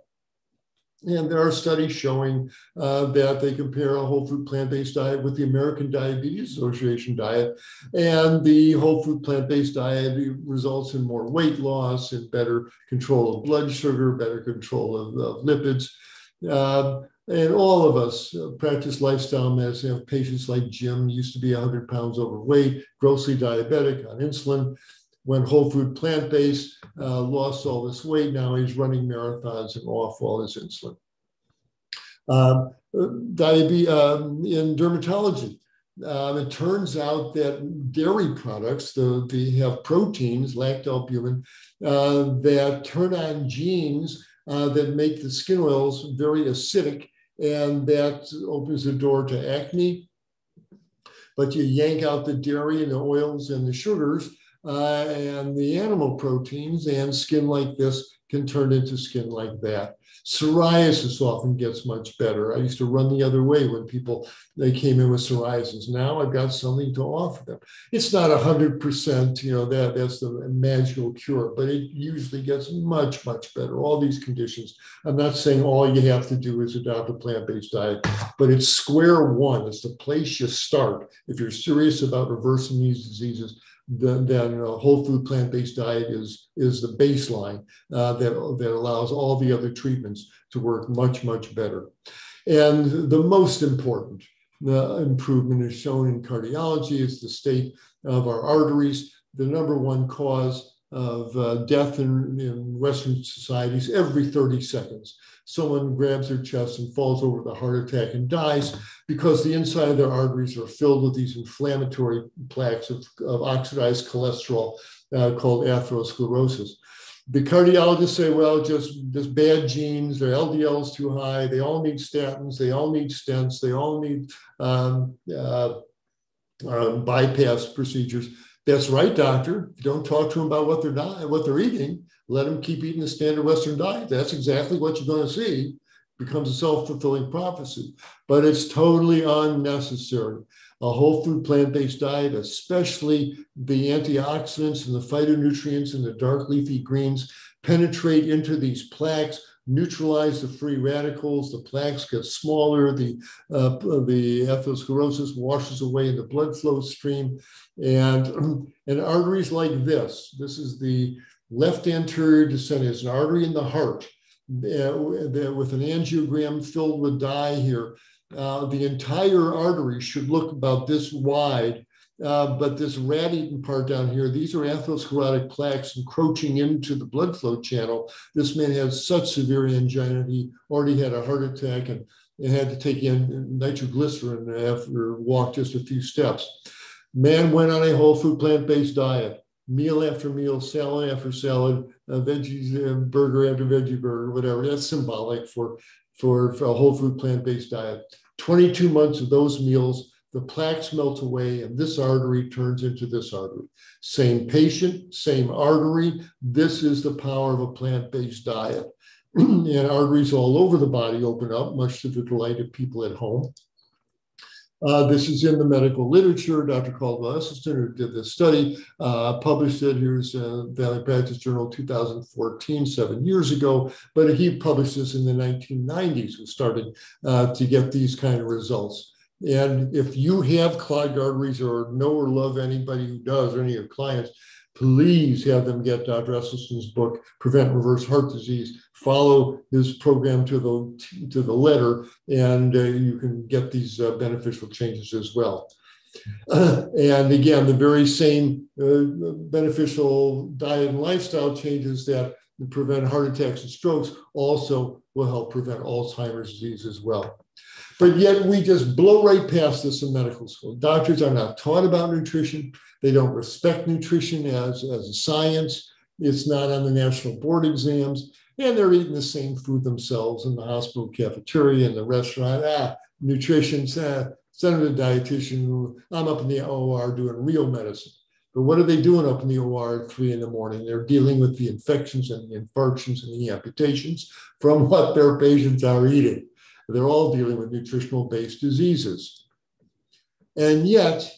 Speaker 3: And there are studies showing uh, that they compare a whole food plant based diet with the American Diabetes Association diet. And the whole food plant based diet results in more weight loss and better control of blood sugar, better control of, of lipids. Uh, and all of us uh, practice lifestyle medicine. Have patients like Jim, used to be 100 pounds overweight, grossly diabetic on insulin went whole food plant based, uh, lost all this weight. Now he's running marathons and off all his insulin. Um, diabetes um, in dermatology. Um, it turns out that dairy products, the, they have proteins, lactalbumin, uh, that turn on genes uh, that make the skin oils very acidic, and that opens the door to acne. But you yank out the dairy and the oils and the sugars, uh, and the animal proteins and skin like this can turn into skin like that. Psoriasis often gets much better. I used to run the other way when people they came in with psoriasis. Now I've got something to offer them. It's not hundred percent, you know, that that's the magical cure, but it usually gets much, much better. All these conditions. I'm not saying all you have to do is adopt a plant-based diet, but it's square one. It's the place you start if you're serious about reversing these diseases then, then a whole food plant-based diet is, is the baseline uh, that, that allows all the other treatments to work much, much better. And the most important, The improvement is shown in cardiology. It's the state of our arteries. The number one cause of uh, death in, in, Western societies every 30 seconds. Someone grabs their chest and falls over the heart attack and dies because the inside of their arteries are filled with these inflammatory plaques of, of oxidized cholesterol uh, called atherosclerosis. The cardiologists say, well, just, just bad genes, their LDL is too high, they all need statins, they all need stents, they all need um, uh, um, bypass procedures that's right, doctor. Don't talk to them about what they're dying, what they're eating. Let them keep eating the standard Western diet. That's exactly what you're going to see. It becomes a self-fulfilling prophecy, but it's totally unnecessary. A whole food plant-based diet, especially the antioxidants and the phytonutrients and the dark leafy greens, penetrate into these plaques neutralize the free radicals, the plaques get smaller, the, uh, the atherosclerosis washes away in the blood flow stream. And, (clears throat) and arteries like this, this is the left anterior descent, is an artery in the heart uh, with an angiogram filled with dye here. Uh, the entire artery should look about this wide uh, but this rat-eaten part down here, these are atherosclerotic plaques encroaching into the blood flow channel. This man had such severe angina, he already had a heart attack and, and had to take in nitroglycerin after walk just a few steps. Man went on a whole food plant-based diet, meal after meal, salad after salad, uh, veggies, uh, burger after veggie burger, whatever. That's symbolic for, for, for a whole food plant-based diet. 22 months of those meals the plaques melt away and this artery turns into this artery. Same patient, same artery. This is the power of a plant-based diet. (clears throat) and arteries all over the body open up, much to the delight of people at home. Uh, this is in the medical literature. Dr. Caldwell Esselstyn, who did this study, uh, published it. Here's uh, Family Practice Journal 2014, seven years ago. But he published this in the 1990s and started uh, to get these kind of results. And if you have clogged arteries or know or love anybody who does, or any of your clients, please have them get Dr. Esselstyn's book, Prevent Reverse Heart Disease. Follow his program to the, to the letter, and uh, you can get these uh, beneficial changes as well. Uh, (clears throat) and again, the very same uh, beneficial diet and lifestyle changes that prevent heart attacks and strokes also will help prevent Alzheimer's disease as well. But yet we just blow right past this in medical school. Doctors are not taught about nutrition. They don't respect nutrition as, as a science. It's not on the national board exams. And they're eating the same food themselves in the hospital cafeteria and the restaurant. Ah, nutrition, ah, send dietitian. I'm up in the OR doing real medicine. But what are they doing up in the OR at three in the morning? They're dealing with the infections and the infarctions and the amputations from what their patients are eating. They're all dealing with nutritional based diseases. And yet,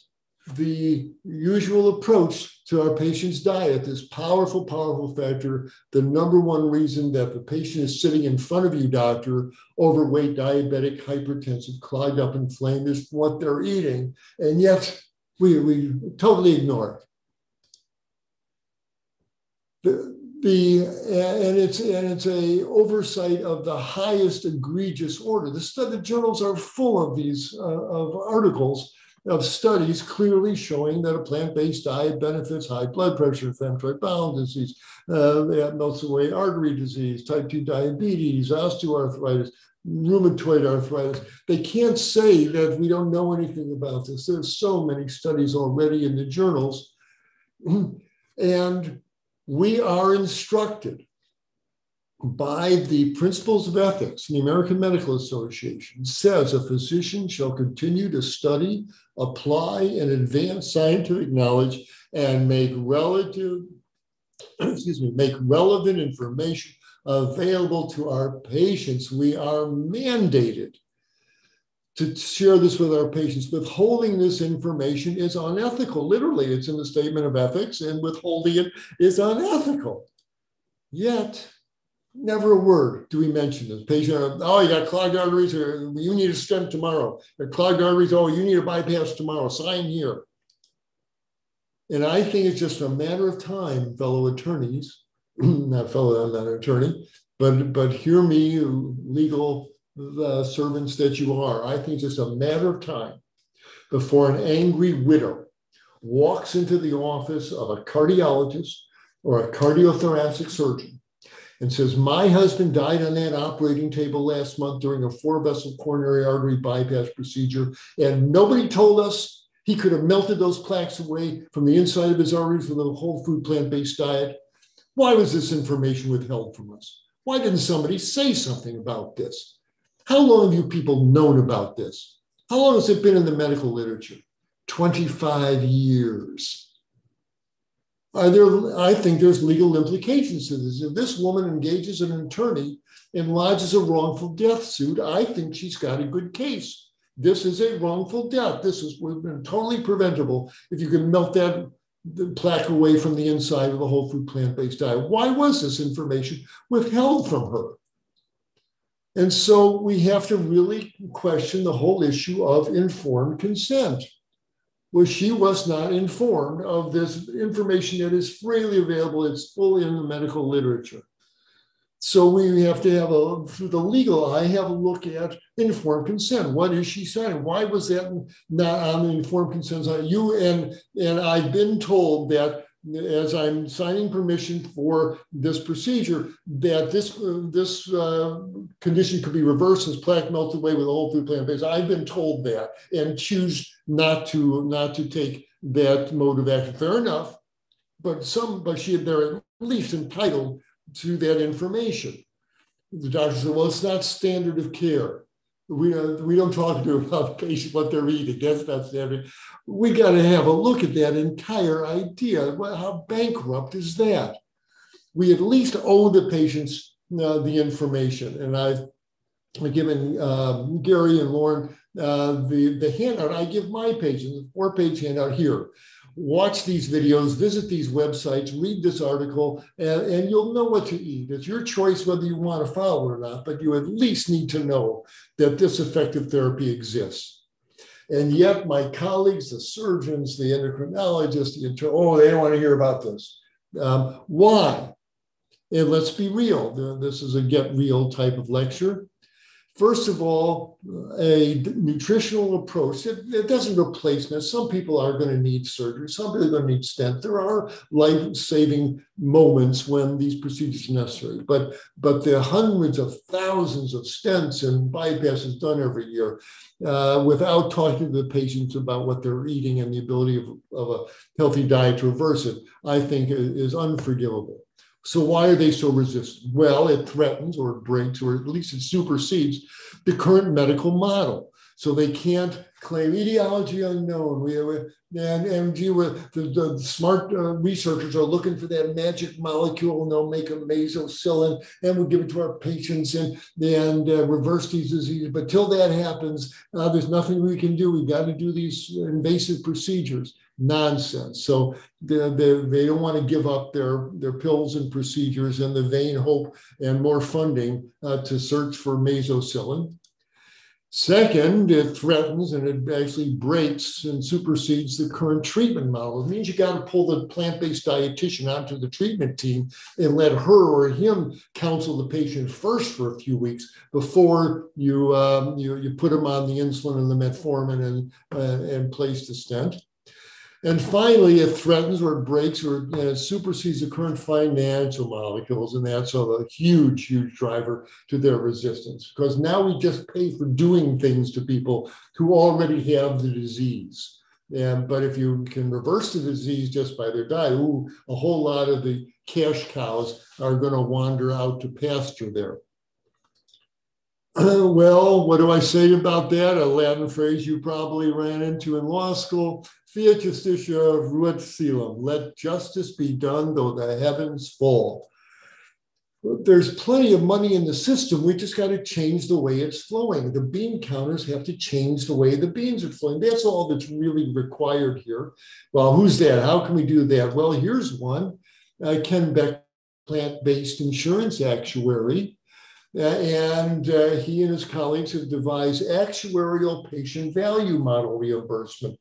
Speaker 3: the usual approach to our patient's diet, this powerful, powerful factor, the number one reason that the patient is sitting in front of you, doctor, overweight, diabetic, hypertensive, clogged up, inflamed, is what they're eating. And yet, we, we totally ignore it. The and it's and it's a oversight of the highest egregious order. The, the journals are full of these uh, of articles of studies clearly showing that a plant-based diet benefits high blood pressure, inflammatory bowel disease, uh, that melts away artery disease, type 2 diabetes, osteoarthritis, rheumatoid arthritis. They can't say that we don't know anything about this. There's so many studies already in the journals. (clears throat) And we are instructed by the principles of ethics the American Medical Association says a physician shall continue to study, apply, and advance scientific knowledge and make relative, (clears throat) excuse me, make relevant information available to our patients. We are mandated to share this with our patients. Withholding this information is unethical. Literally, it's in the statement of ethics, and withholding it is unethical. Yet, never a word do we mention this. Patient, uh, oh, you got clogged arteries, or you need a stent tomorrow. Your clogged arteries, oh, you need a bypass tomorrow. Sign here. And I think it's just a matter of time, fellow attorneys, (clears throat) not fellow, I'm not an attorney, but but hear me, legal the servants that you are. I think it's just a matter of time before an angry widow walks into the office of a cardiologist or a cardiothoracic surgeon and says, My husband died on that operating table last month during a four vessel coronary artery bypass procedure, and nobody told us he could have melted those plaques away from the inside of his arteries with a whole food plant based diet. Why was this information withheld from us? Why didn't somebody say something about this? How long have you people known about this? How long has it been in the medical literature? 25 years. Are there, I think there's legal implications to this. If this woman engages an attorney and lodges a wrongful death suit, I think she's got a good case. This is a wrongful death. This is would have been totally preventable if you could melt that plaque away from the inside of the whole food plant-based diet. Why was this information withheld from her? And so we have to really question the whole issue of informed consent was she was not informed of this information that is freely available. It's fully in the medical literature. So we have to have a, through the legal eye, have a look at informed consent. What is she saying? Why was that not on the informed consent? You and and I've been told that as I'm signing permission for this procedure, that this uh, this uh, condition could be reversed as plaque melted away with a whole food plant base. I've been told that and choose not to not to take that mode of action. Fair enough, but some but she they're at least entitled to that information. The doctor said, "Well, it's not standard of care." We, uh, we don't talk to about (laughs) the patient what they're eating. That's not standard. We got to have a look at that entire idea. How bankrupt is that? We at least owe the patients uh, the information. And I've given uh, Gary and Lauren uh, the, the handout. I give my patients a four page handout here watch these videos, visit these websites, read this article, and, and you'll know what to eat. It's your choice whether you want to follow it or not, but you at least need to know that this effective therapy exists. And yet, my colleagues, the surgeons, the endocrinologists, the inter- oh, they don't want to hear about this. Um, why? And let's be real. This is a get real type of lecture. First of all, a nutritional approach. It doesn't replace this. Some people are going to need surgery. Some people are going to need stent. There are life-saving moments when these procedures are necessary. But but there are hundreds of thousands of stents and bypasses done every year, uh, without talking to the patients about what they're eating and the ability of, of a healthy diet to reverse it, I think is unforgivable. So why are they so resistant? Well, it threatens or it breaks or at least it supersedes the current medical model. So they can't claim etiology unknown. We have, and and gee, the, the smart uh, researchers are looking for that magic molecule, and they'll make a mesocillin, and we'll give it to our patients and and uh, reverse these diseases. But till that happens, uh, there's nothing we can do. We've got to do these invasive procedures nonsense. So they, they, they don't want to give up their, their pills and procedures in the vain hope and more funding uh, to search for mesocillin. Second, it threatens and it actually breaks and supersedes the current treatment model. It means you got to pull the plant based dietitian onto the treatment team and let her or him counsel the patient first for a few weeks before you, um, you, you put them on the insulin and the metformin and, uh, and place the stent. And finally, it threatens or it breaks or it supersedes the current financial molecules. And that's a huge, huge driver to their resistance because now we just pay for doing things to people who already have the disease. And, but if you can reverse the disease just by their diet, ooh, a whole lot of the cash cows are going to wander out to pasture there. (clears throat) well, what do I say about that? A Latin phrase you probably ran into in law school. Fiat justitia ruat caelum. Let justice be done though the heavens fall. There's plenty of money in the system. We just got to change the way it's flowing. The bean counters have to change the way the beans are flowing. That's all that's really required here. Well, who's that? How can we do that? Well, here's one. Uh, Ken Beck, plant-based insurance actuary. Uh, and uh, he and his colleagues have devised actuarial patient value model reimbursement.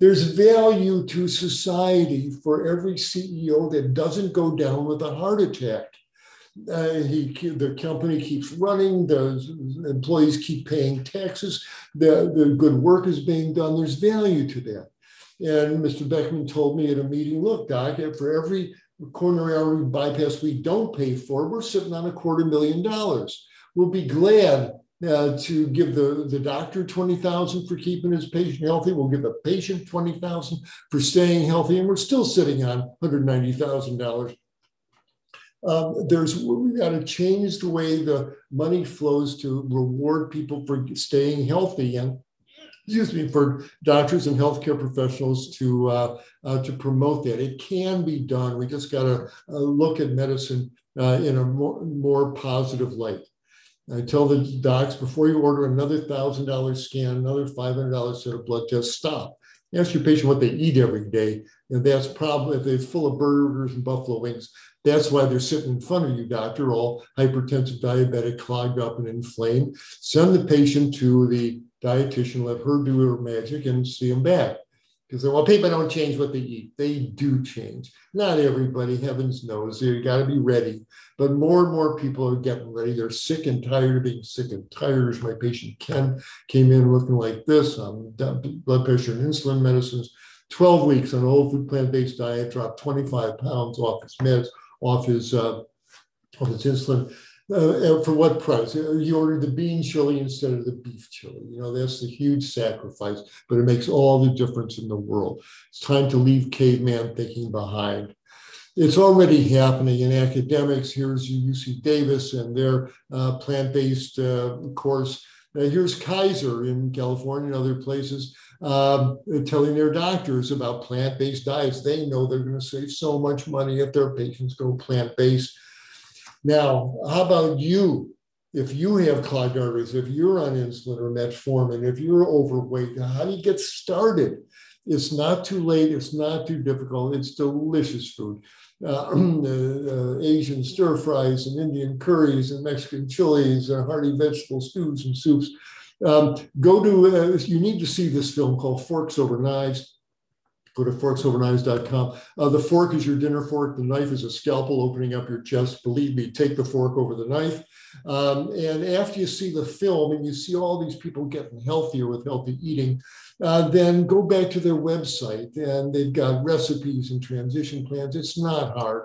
Speaker 3: There's value to society for every CEO that doesn't go down with a heart attack. Uh, he, the company keeps running, the employees keep paying taxes, the, the good work is being done. There's value to that. And Mr. Beckman told me at a meeting, look, Doc, for every coronary artery bypass we don't pay for, we're sitting on a quarter million dollars. We'll be glad uh, to give the, the doctor 20,000 for keeping his patient healthy. We'll give the patient 20,000 for staying healthy. And we're still sitting on $190,000. Um, there's we've got to change the way the money flows to reward people for staying healthy and excuse me for doctors and healthcare professionals to uh, uh, to promote that. It can be done. We just got to uh, look at medicine uh, in a more, more positive light. I tell the docs before you order another thousand dollar scan, another five hundred dollars set of blood tests, stop. Ask your patient what they eat every day, and that's probably if they're full of burgers and buffalo wings. That's why they're sitting in front of you, doctor, all hypertensive, diabetic, clogged up, and inflamed. Send the patient to the dietitian, let her do her magic, and see them back. Because well, people don't change what they eat. They do change. Not everybody, heavens knows. You got to be ready. But more and more people are getting ready. They're sick and tired of being sick and tired. My patient Ken came in looking like this on blood pressure and insulin medicines. 12 weeks on whole food plant-based diet, dropped 25 pounds off his meds, off his uh, off his insulin. Uh, for what price? You ordered the bean chili instead of the beef chili. You know, that's the huge sacrifice, but it makes all the difference in the world. It's time to leave caveman thinking behind. It's already happening in academics. Here's UC Davis and their uh, plant based uh, course. Uh, here's Kaiser in California and other places um, telling their doctors about plant based diets. They know they're going to save so much money if their patients go plant based now, how about you? If you have clogged arteries, if you're on insulin or metformin, if you're overweight, how do you get started? It's not too late. It's not too difficult. It's delicious food. Uh, (clears throat) uh, Asian stir fries and Indian curries and Mexican chilies and hearty vegetable stews and soups. Um, go to, uh, you need to see this film called Forks Over Knives go to forksoverknives.com. Uh, the fork is your dinner fork. The knife is a scalpel opening up your chest. Believe me, take the fork over the knife. Um, and after you see the film and you see all these people getting healthier with healthy eating, uh, then go back to their website and they've got recipes and transition plans. It's not hard.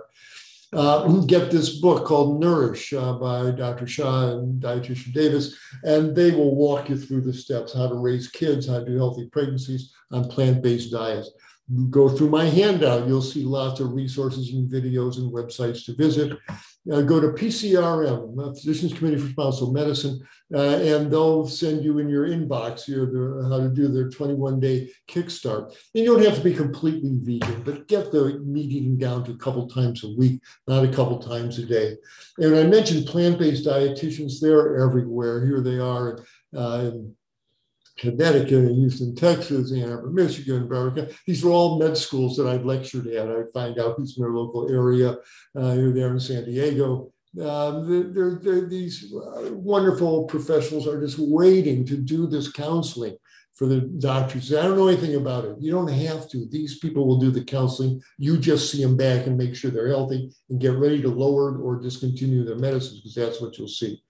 Speaker 3: Uh, (clears throat) get this book called Nourish uh, by Dr. Shah and dietitian Davis, and they will walk you through the steps how to raise kids, how to do healthy pregnancies on plant based diets go through my handout. You'll see lots of resources and videos and websites to visit. Uh, go to PCRM, Physicians Committee for Responsible Medicine, uh, and they'll send you in your inbox here the, how to do their 21 day kickstart. And you don't have to be completely vegan, but get the meat eating down to a couple times a week, not a couple times a day. And I mentioned plant based dietitians, they're everywhere. Here they are. Uh, Connecticut and Houston, Texas, Ann Arbor, Michigan, Broward. These were all med schools that I'd lectured at. I'd find out who's in their local area. Uh, you're there in San Diego. Um, they're, they're, these uh, wonderful professionals are just waiting to do this counseling for the doctors. I don't know anything about it. You don't have to. These people will do the counseling. You just see them back and make sure they're healthy and get ready to lower or discontinue their medicines because that's what you'll see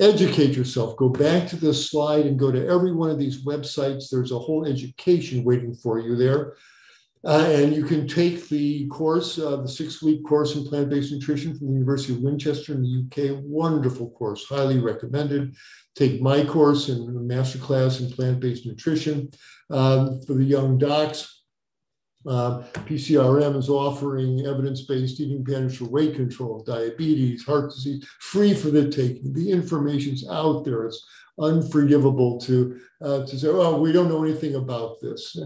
Speaker 3: educate yourself. Go back to this slide and go to every one of these websites. There's a whole education waiting for you there. Uh, and you can take the course, uh, the six week course in plant based nutrition from the University of Winchester in the UK. Wonderful course, highly recommended. Take my course in masterclass in plant based nutrition um, for the young docs. PCRM is offering evidence-based eating patterns for weight control, diabetes, heart disease, free for the taking. The information's out there. It's unforgivable to uh, to say, "Oh, we don't know anything about this."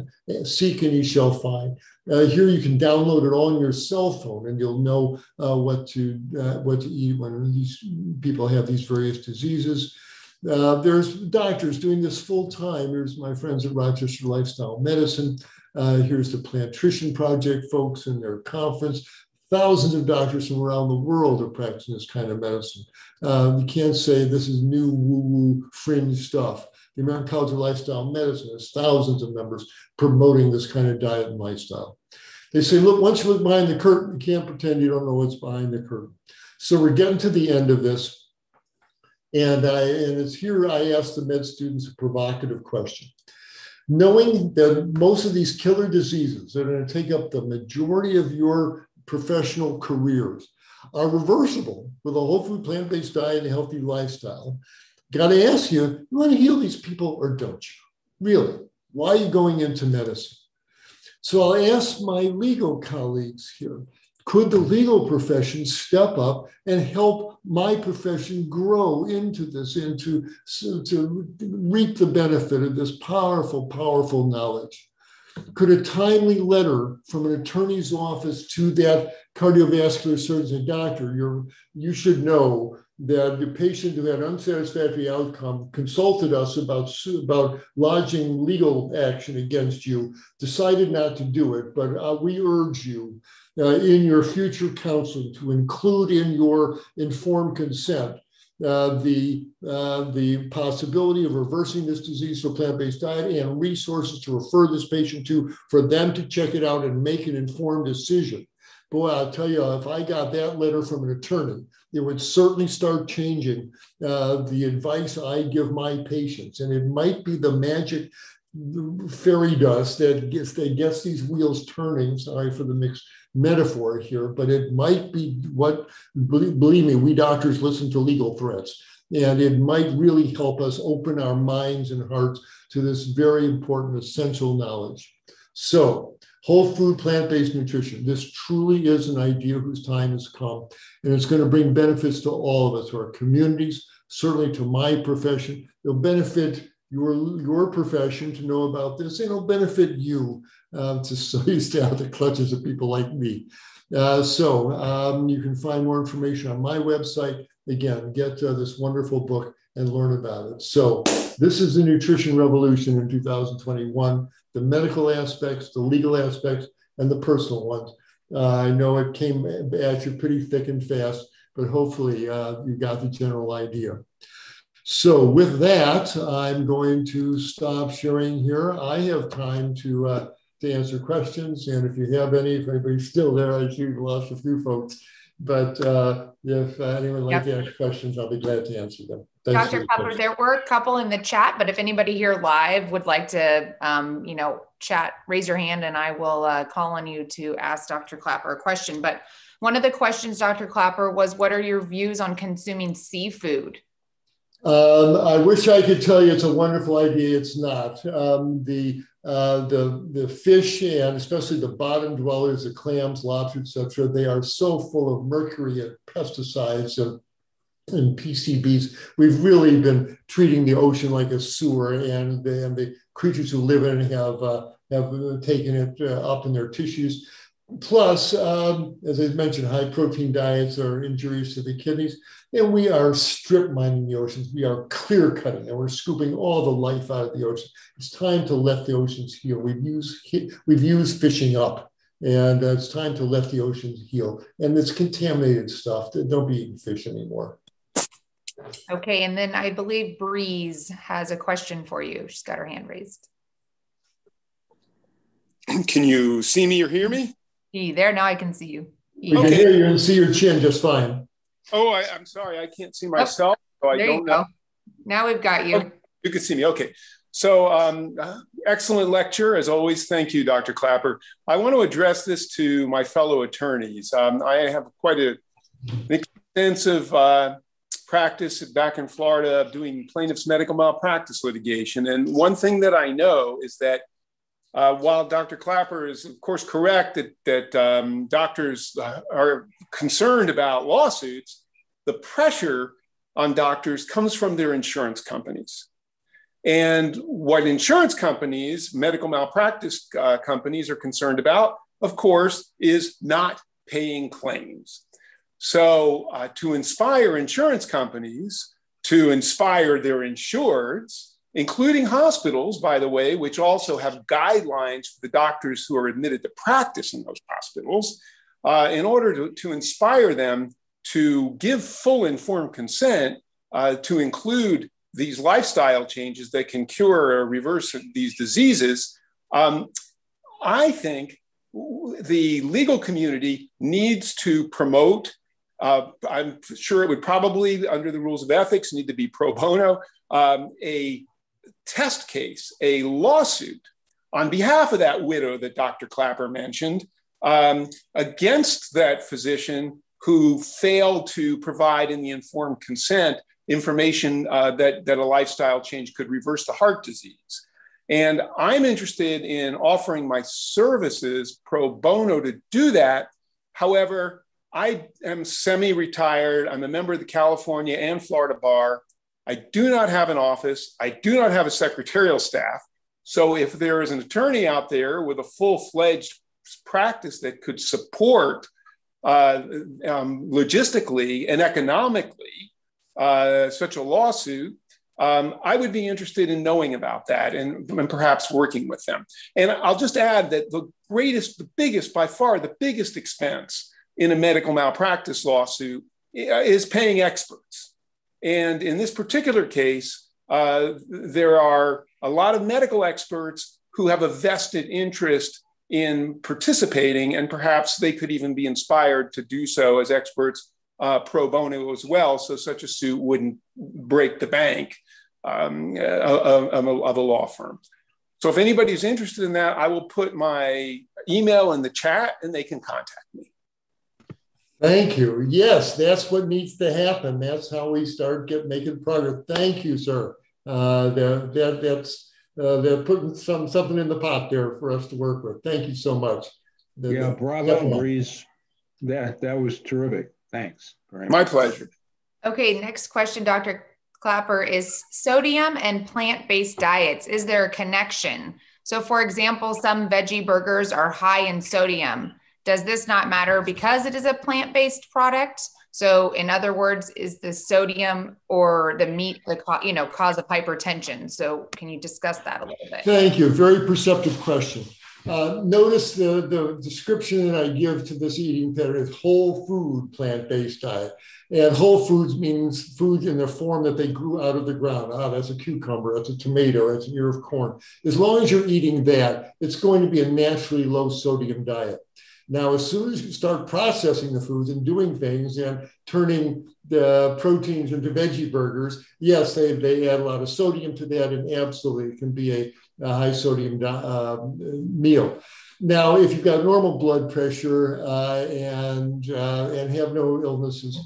Speaker 3: Seek and you shall find. Uh, here you can download it on your cell phone, and you'll know uh, what to uh, what to eat when these people have these various diseases. Uh, there's doctors doing this full time. Here's my friends at Rochester Lifestyle Medicine. Uh, here's the Plantrician Project folks in their conference. Thousands of doctors from around the world are practicing this kind of medicine. Uh, you can't say this is new woo-woo fringe stuff. The American College of Lifestyle Medicine has thousands of members promoting this kind of diet and lifestyle. They say, look, once you look behind the curtain, you can't pretend you don't know what's behind the curtain. So we're getting to the end of this. And, I, and it's here I ask the med students a provocative question. Knowing that most of these killer diseases that are going to take up the majority of your professional careers are reversible with a whole food plant based diet and a healthy lifestyle, got to ask you, you want to heal these people or don't you? Really? Why are you going into medicine? So I'll ask my legal colleagues here could the legal profession step up and help my profession grow into this, into to reap the benefit of this powerful, powerful knowledge? Could a timely letter from an attorney's office to that cardiovascular surgeon doctor, you you should know that the patient who had unsatisfactory outcome consulted us about, about lodging legal action against you, decided not to do it, but uh, we urge you uh, in your future counseling to include in your informed consent uh, the, uh, the possibility of reversing this disease through plant-based diet and resources to refer this patient to for them to check it out and make an informed decision. Boy, I'll tell you, if I got that letter from an attorney, it would certainly start changing uh, the advice I give my patients. And it might be the magic fairy dust that gets, that gets these wheels turning. Sorry for the mixed metaphor here, but it might be what, believe me, we doctors listen to legal threats. And it might really help us open our minds and hearts to this very important, essential knowledge. So, whole food, plant based nutrition. This truly is an idea whose time has come, and it's going to bring benefits to all of us, to our communities, certainly to my profession. It'll benefit your, your profession to know about this, and it'll benefit you um, to so stay out of the clutches of people like me. Uh, so um, you can find more information on my website. Again, get uh, this wonderful book and learn about it. So this is the nutrition revolution in 2021, the medical aspects, the legal aspects, and the personal ones. Uh, I know it came at you pretty thick and fast, but hopefully uh, you got the general idea. So with that, I'm going to stop sharing here. I have time to uh, to answer questions. And if you have any, if anybody's still there, I see we lost a few folks. But uh, if anyone would like yep. to ask questions, I'll be glad to answer them.
Speaker 1: Thanks Dr. Klaper, there were a couple in the chat, but if anybody here live would like to, um, you know, chat, raise your hand and I will uh, call on you to ask Dr. Klaper a question. But one of the questions, Dr. Klaper, was what are your views on consuming seafood?
Speaker 3: Um, I wish I could tell you it's a wonderful idea. It's not. Um, the uh, the the fish and especially the bottom dwellers, the clams, lobsters, etc. They are so full of mercury and pesticides and, and PCBs. We've really been treating the ocean like a sewer, and the, and the creatures who live in it have uh, have taken it uh, up in their tissues. Plus, um, as I mentioned, high protein diets are injurious to the kidneys. And we are strip mining the oceans. We are clear cutting and we're scooping all the life out of the ocean. It's time to let the oceans heal. We've used, we've used fishing up and uh, it's time to let the oceans heal. And it's contaminated stuff. Don't be eating fish anymore.
Speaker 1: Okay. And then I believe Breeze has a question for you. She's got her hand raised.
Speaker 4: Can you see me or hear me?
Speaker 1: Hey, there, now I can see you.
Speaker 3: We can hear you and see your chin just fine.
Speaker 4: Oh, I, am sorry, I can't see myself, oh, so I don't know.
Speaker 1: Now we've got you.
Speaker 4: Oh, you can see me. Okay. So, um, excellent lecture as always. Thank you, Dr. Klaper. I want to address this to my fellow attorneys. Um, I have quite a, an extensive uh, practice back in Florida doing plaintiff's medical malpractice litigation. And one thing that I know is that uh, while Dr. Klaper is, of course, correct that, that um, doctors uh, are concerned about lawsuits, the pressure on doctors comes from their insurance companies. And what insurance companies, medical malpractice uh, companies, are concerned about, of course, is not paying claims. So, uh, to inspire insurance companies to inspire their insureds, including hospitals, by the way, which also have guidelines for the doctors who are admitted to practice in those hospitals, uh, in order to, to inspire them to give full informed consent uh, to include these lifestyle changes that can cure or reverse these diseases. Um, I think the legal community needs to promote uh, I'm sure it would probably, under the rules of ethics, need to be pro bono, um, a test case, a lawsuit on behalf of that widow that Dr. Klaper mentioned um, against that physician who failed to provide in the informed consent information uh, that, that a lifestyle change could reverse the heart disease. And I'm interested in offering my services pro bono to do that. However, I am semi retired. I'm a member of the California and Florida bar. I do not have an office. I do not have a secretarial staff. So if there is an attorney out there with a full fledged practice that could support uh, um, logistically and economically uh, such a lawsuit, um, I would be interested in knowing about that and, and, perhaps working with them. And I'll just add that the greatest, the biggest, by far, the biggest expense in a medical malpractice lawsuit uh, is paying experts. And in this particular case, uh, there are a lot of medical experts who have a vested interest in participating, and perhaps they could even be inspired to do so as experts uh, pro bono as well, so such a suit wouldn't break the bank um, of, of, a law firm. So if anybody's interested in that, I will put my email in the chat and they can contact me.
Speaker 3: Thank you. Yes, that's what needs to happen. That's how we start get making progress. Thank you, sir. Uh, that, that that's uh, they're putting some something in the pot there for us to work with. Thank you so much.
Speaker 2: The, yeah, bravo, Breeze. That that was terrific. Thanks.
Speaker 4: My pleasure.
Speaker 1: Okay, next question, Dr. Klaper, is sodium and plant-based diets. Is there a connection? So, for example, some veggie burgers are high in sodium. Does this not matter because it is a plant-based product? So, in other words, is the sodium or the meat, the you know, cause of hypertension? So, can you discuss that a little bit?
Speaker 3: Thank you. Very perceptive question. Uh, notice the, the description that I give to this eating pattern is whole food plant based diet. And whole foods means food in the form that they grew out of the ground. Ah, that's a cucumber, that's a tomato, that's an ear of corn. As long as you're eating that, it's going to be a naturally low sodium diet. Now, as soon as you start processing the foods and doing things and turning the proteins into veggie burgers, yes, they, they add a lot of sodium to that and absolutely it can be a, a high sodium uh, meal. Now, if you've got normal blood pressure uh, and, uh, and have no illnesses,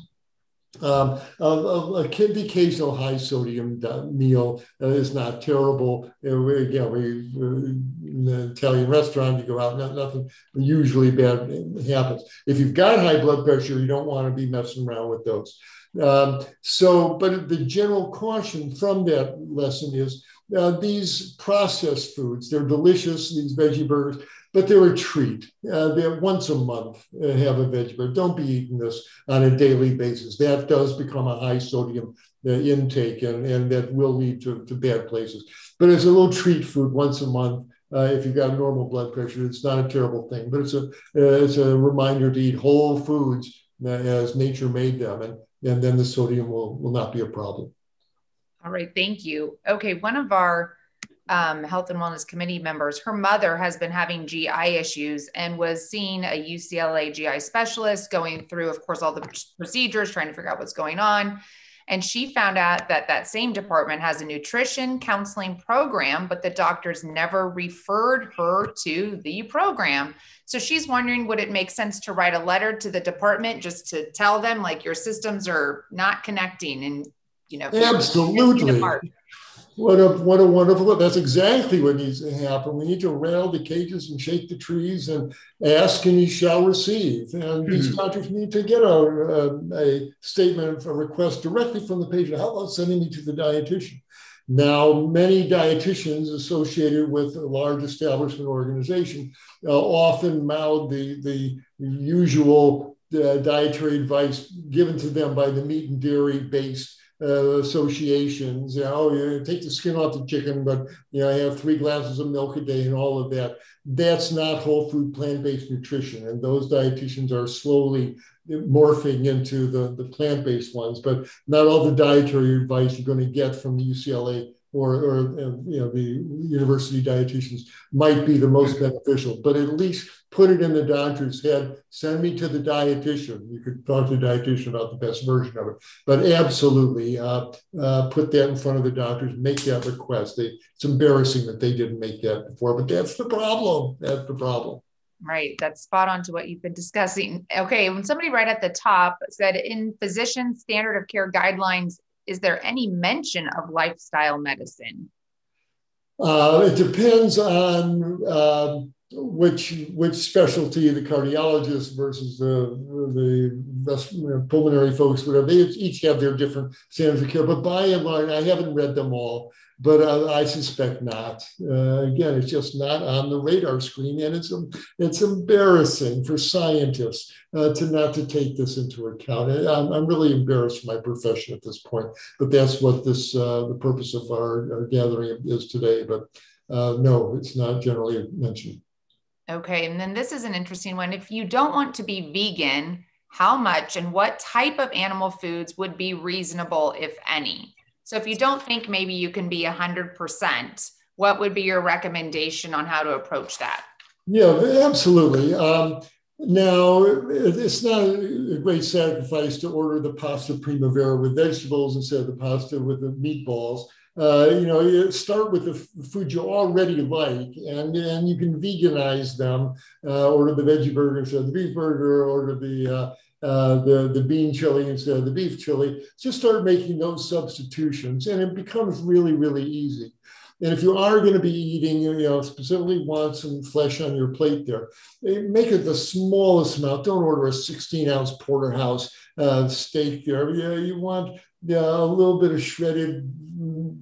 Speaker 3: um, a, a, the occasional high sodium meal uh, is not terrible. You know, we, we, in the Italian restaurant, you go out, not, nothing usually bad happens. If you've got high blood pressure, you don't want to be messing around with those. Um, so, but the general caution from that lesson is uh, these processed foods, they're delicious, these veggie burgers, but they're a treat. Uh, they're once a month uh, have a veggie burger. Don't be eating this on a daily basis. That does become a high sodium uh, intake and, and that will lead to, to bad places. But it's a little treat food once a month. Uh, if you've got normal blood pressure, it's not a terrible thing, but it's a, it's a reminder to eat whole foods as nature made them. And, and then the sodium will, will not be a problem.
Speaker 1: All right, thank you. Okay, one of our um, health and wellness committee members, her mother has been having GI issues and was seeing a UCLA GI specialist, going through, of course, all the procedures, trying to figure out what's going on. And she found out that that same department has a nutrition counseling program, but the doctors never referred her to the program. So she's wondering would it make sense to write a letter to the department just to tell them, like, your systems are not connecting and, you know,
Speaker 3: absolutely. (laughs) What a what a wonderful that's exactly what needs to happen. We need to rattle the cages and shake the trees and ask and you shall receive. And mm-hmm. these doctors need to get a, a, a statement, a request directly from the patient. How about sending me to the dietitian? Now, many dietitians associated with a large establishment organization uh, often mouth the, the usual uh, dietary advice given to them by the meat and dairy based uh, associations. You know, you take the skin off the chicken, but you know, I have three glasses of milk a day and all of that. That's not whole food plant-based nutrition, and those dietitians are slowly morphing into the, the plant-based ones. But not all the dietary advice you're going to get from the UCLA or, or uh, you know the university dietitians might be the most beneficial but at least put it in the doctor's head send me to the dietitian you could talk to the dietitian about the best version of it but absolutely uh, uh, put that in front of the doctors make that request they, it's embarrassing that they didn't make that before but that's the problem that's the problem
Speaker 1: Right. That's spot on to what you've been discussing. Okay. When somebody right at the top said in physician standard of care guidelines, is there any mention of lifestyle medicine?
Speaker 3: Uh, it depends on uh, which which specialty the cardiologist versus the the pulmonary folks, whatever. They each have their different standards of care, but by and large, I haven't read them all but uh, I suspect not. Uh, again, it's just not on the radar screen, and it's it's embarrassing for scientists uh, to not to take this into account. I'm, I'm, really embarrassed for my profession at this point, but that's what this uh, the purpose of our, our, gathering is today. But uh, no, it's not generally mentioned.
Speaker 1: Okay, and then this is an interesting one. If you don't want to be vegan, how much and what type of animal foods would be reasonable, if any? So if you don't think maybe you can be 100%, what would be your recommendation on how to approach that?
Speaker 3: Yeah, absolutely. Um, now, it's not a great sacrifice to order the pasta primavera with vegetables instead of the pasta with the meatballs. Uh, you know, start with the food you already like, and, and you can veganize them. Uh, order the veggie burger instead of the beef burger, order the uh, uh, the, the bean chili instead of the beef chili. Just start making those substitutions and it becomes really, really easy. And if you are going to be eating, you know, specifically want some flesh on your plate there, eh, make it the smallest amount. Don't order a 16 ounce porterhouse uh, steak there. Yeah, you want yeah, a little bit of shredded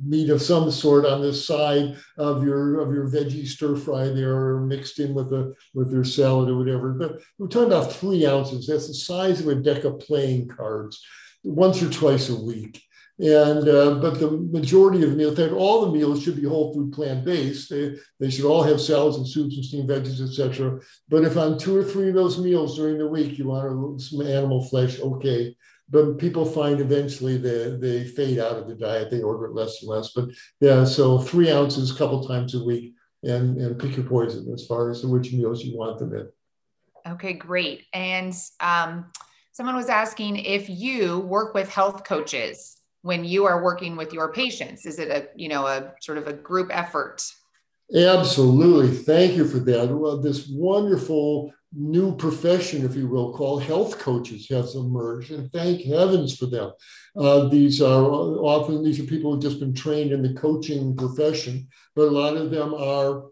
Speaker 3: meat of some sort on the side of your of your veggie stir fry there, or mixed in with a with your salad or whatever. But we're talking about three ounces. That's the size of a deck of playing cards, once or twice a week. And uh, but the majority of the meals, in all the meals should be whole food plant based. They, they should all have salads and soups and steamed veggies, etc. But if on two or three of those meals during the week you want some animal flesh, okay but people find eventually they, they fade out of the diet. They order it less and less. But yeah, so three ounces a couple times a week and, and pick your poison as far as which meals you want them in.
Speaker 1: Okay, great. And um, someone was asking if you work with health coaches when you are working with your patients. Is it a, you know, a sort of a group effort?
Speaker 3: Absolutely. Thank you for that. Well, this wonderful new profession, if you will, called health coaches has emerged, and thank heavens for them. Uh, these are often these are people who've just been trained in the coaching profession, but a lot of them are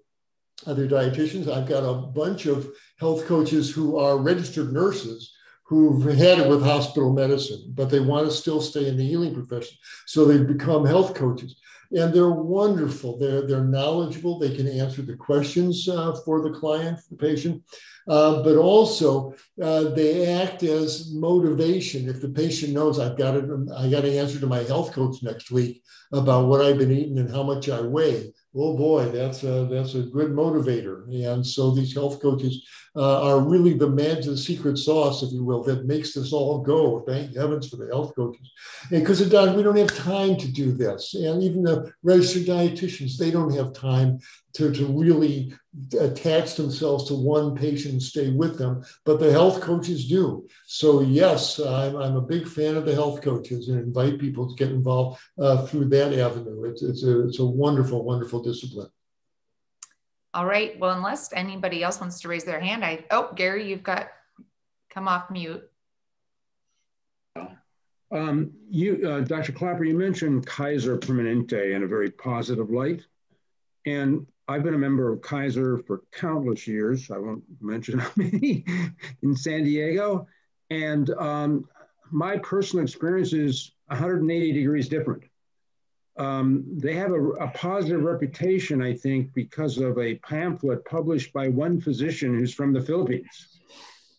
Speaker 3: other dietitians. I've got a bunch of health coaches who are registered nurses who've had it with hospital medicine, but they want to still stay in the healing profession. So they've become health coaches and they're wonderful. They're, they're knowledgeable. They can answer the questions uh, for the client, the patient, uh, but also uh, they act as motivation. If the patient knows I've got to, I got to answer to my health coach next week about what I've been eating and how much I weigh, oh boy, that's a, that's a good motivator. And so these health coaches uh, are really the magic secret sauce, if you will, that makes this all go. Thank heavens for the health coaches. Because it does, we don't have time to do this. And even the registered dietitians, they don't have time to, to really attach themselves to one patient and stay with them, but the health coaches do. So, yes, I'm, I'm a big fan of the health coaches and invite people to get involved uh, through that avenue. It's, it's, a, it's a wonderful, wonderful discipline.
Speaker 1: All right. Well, unless anybody else wants to raise their hand, I, oh, Gary, you've got come off mute.
Speaker 2: Um, you, uh, Dr. Klaper, you mentioned Kaiser Permanente in a very positive light. And I've been a member of Kaiser for countless years. I won't mention how many (laughs) in San Diego. And um, my personal experience is 180 degrees different. Um, they have a, a, positive reputation, I think, because of a pamphlet published by one physician who's from the Philippines.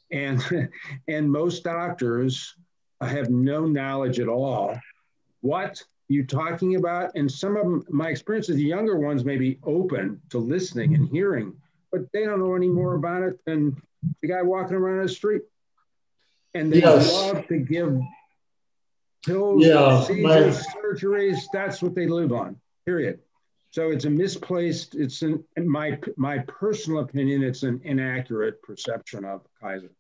Speaker 2: And, (laughs) and most doctors have no knowledge at all. What you talking about? And some of them, my experience is the younger ones may be open to listening and hearing, but they don't know any more about it than the guy walking around the street. And they yes. love to give pills, yeah, my, surgeries. That's what they live on. period. So it's a misplaced, it's an, in my, my personal opinion, it's an inaccurate perception of Kaiser.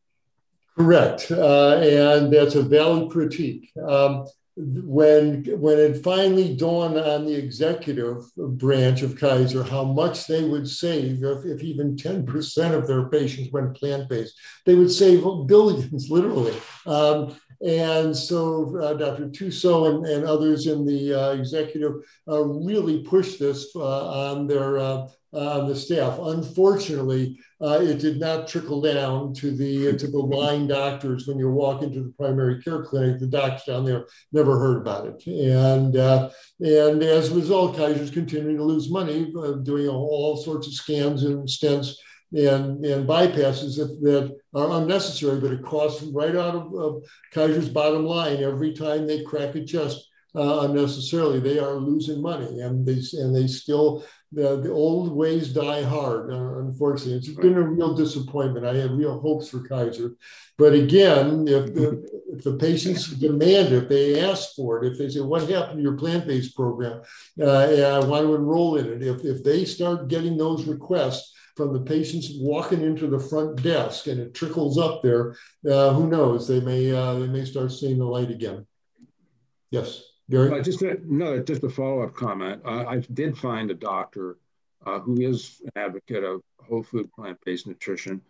Speaker 3: Correct. Uh, and that's a valid critique. Um, when when it finally dawned on the executive branch of Kaiser how much they would save if, if even 10% of their patients went plant-based, they would save billions, (laughs) literally. Um, and so uh, Dr. Tuso and, and, others in the uh, executive uh, really pushed this uh, on their uh, on the staff. Unfortunately, uh, it did not trickle down to the to the line doctors when you walk into the primary care clinic. The doctors down there never heard about it, and and as a result, Kaiser's continuing to lose money doing all sorts of scans and stents and, and bypasses that, that are unnecessary, but it costs right out of, of Kaiser's bottom line every time they crack a chest uh, unnecessarily. They are losing money, and they and they still the, the old ways die hard. Uh, unfortunately, it's been a real disappointment. I had real hopes for Kaiser, but again, if the if the patients demand it, if they ask for it, if they say, "What happened to your plant-based program?" Uh, I want to enroll in it. If if they start getting those requests from the patients walking into the front desk and it trickles up there, uh, who knows? They may uh, they may start seeing the light again. Yes, Gary.
Speaker 2: Uh, just a, no, just a follow up comment. Uh, I did find a doctor uh, who is an advocate of whole food plant based nutrition,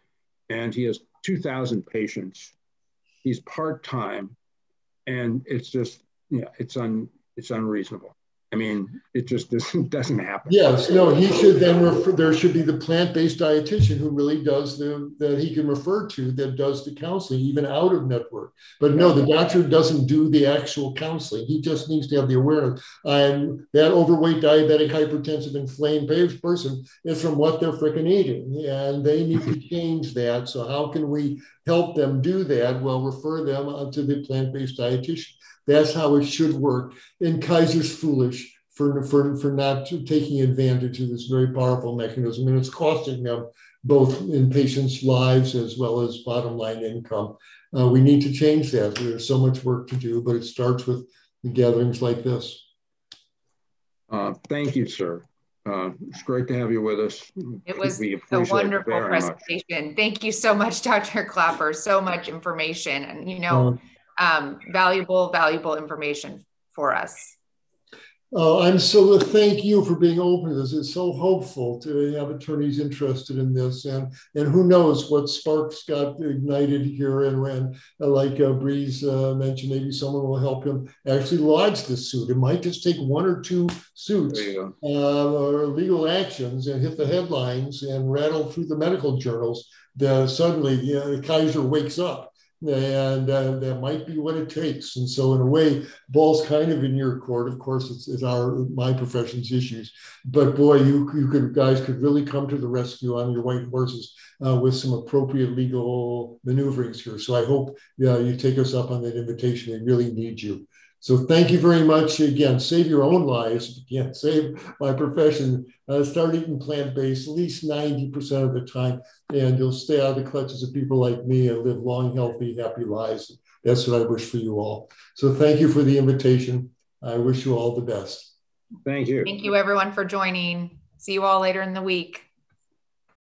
Speaker 2: and he has two thousand patients. He's part time, and it's just yeah, it's un it's unreasonable. I mean, it just (laughs) doesn't, doesn't happen.
Speaker 3: Yes, no, he should then refer, there should be the plant-based dietitian who really does the, that he can refer to that does the counseling, even out of network. But no, the doctor doesn't do the actual counseling. He just needs to have the awareness. I'm that overweight, diabetic, hypertensive, inflamed person is from what they're freaking eating. And they need to change that. So how can we help them do that? Well, refer them to the plant-based dietitian. That's how it should work. And Kaiser's foolish for, for, for not taking advantage of this very powerful mechanism. And it's costing them both in patients' lives as well as bottom line income. Uh, we need to change that. There's so much work to do, but it starts with gatherings like this.
Speaker 2: Uh, thank you, sir. Uh, it's great to have you with us.
Speaker 1: It was a wonderful presentation. Much. Thank you so much, (laughs) Dr. Klaper. So much information. And, you know, uh, um, valuable, valuable information for us.
Speaker 3: Uh, I'm so thank you for being open to this. It's so hopeful to have attorneys interested in this, and and who knows what sparks got ignited here. And when, uh, like uh, Breeze uh, mentioned, maybe someone will help him actually lodge this suit. It might just take one or two suits uh, or legal actions and hit the headlines and rattle through the medical journals. That suddenly, you know, Kaiser wakes up and uh, that might be what it takes. And so, in a way, ball's kind of in your court. Of course, it's, it's our my profession's issues, but boy, you you could guys could really come to the rescue on your white horses uh, with some appropriate legal maneuverings here. So I hope uh, you take us up on that invitation. They really need you. So thank you very much. Again, save your own lives. Again, save my profession. Uh, start eating plant-based at least 90% of the time, and you'll stay out of the clutches of people like me and live long, healthy, happy lives. That's what I wish for you all. So thank you for the invitation. I wish you all the best.
Speaker 2: Thank you.
Speaker 1: Thank you, everyone, for joining. See you all later in the week.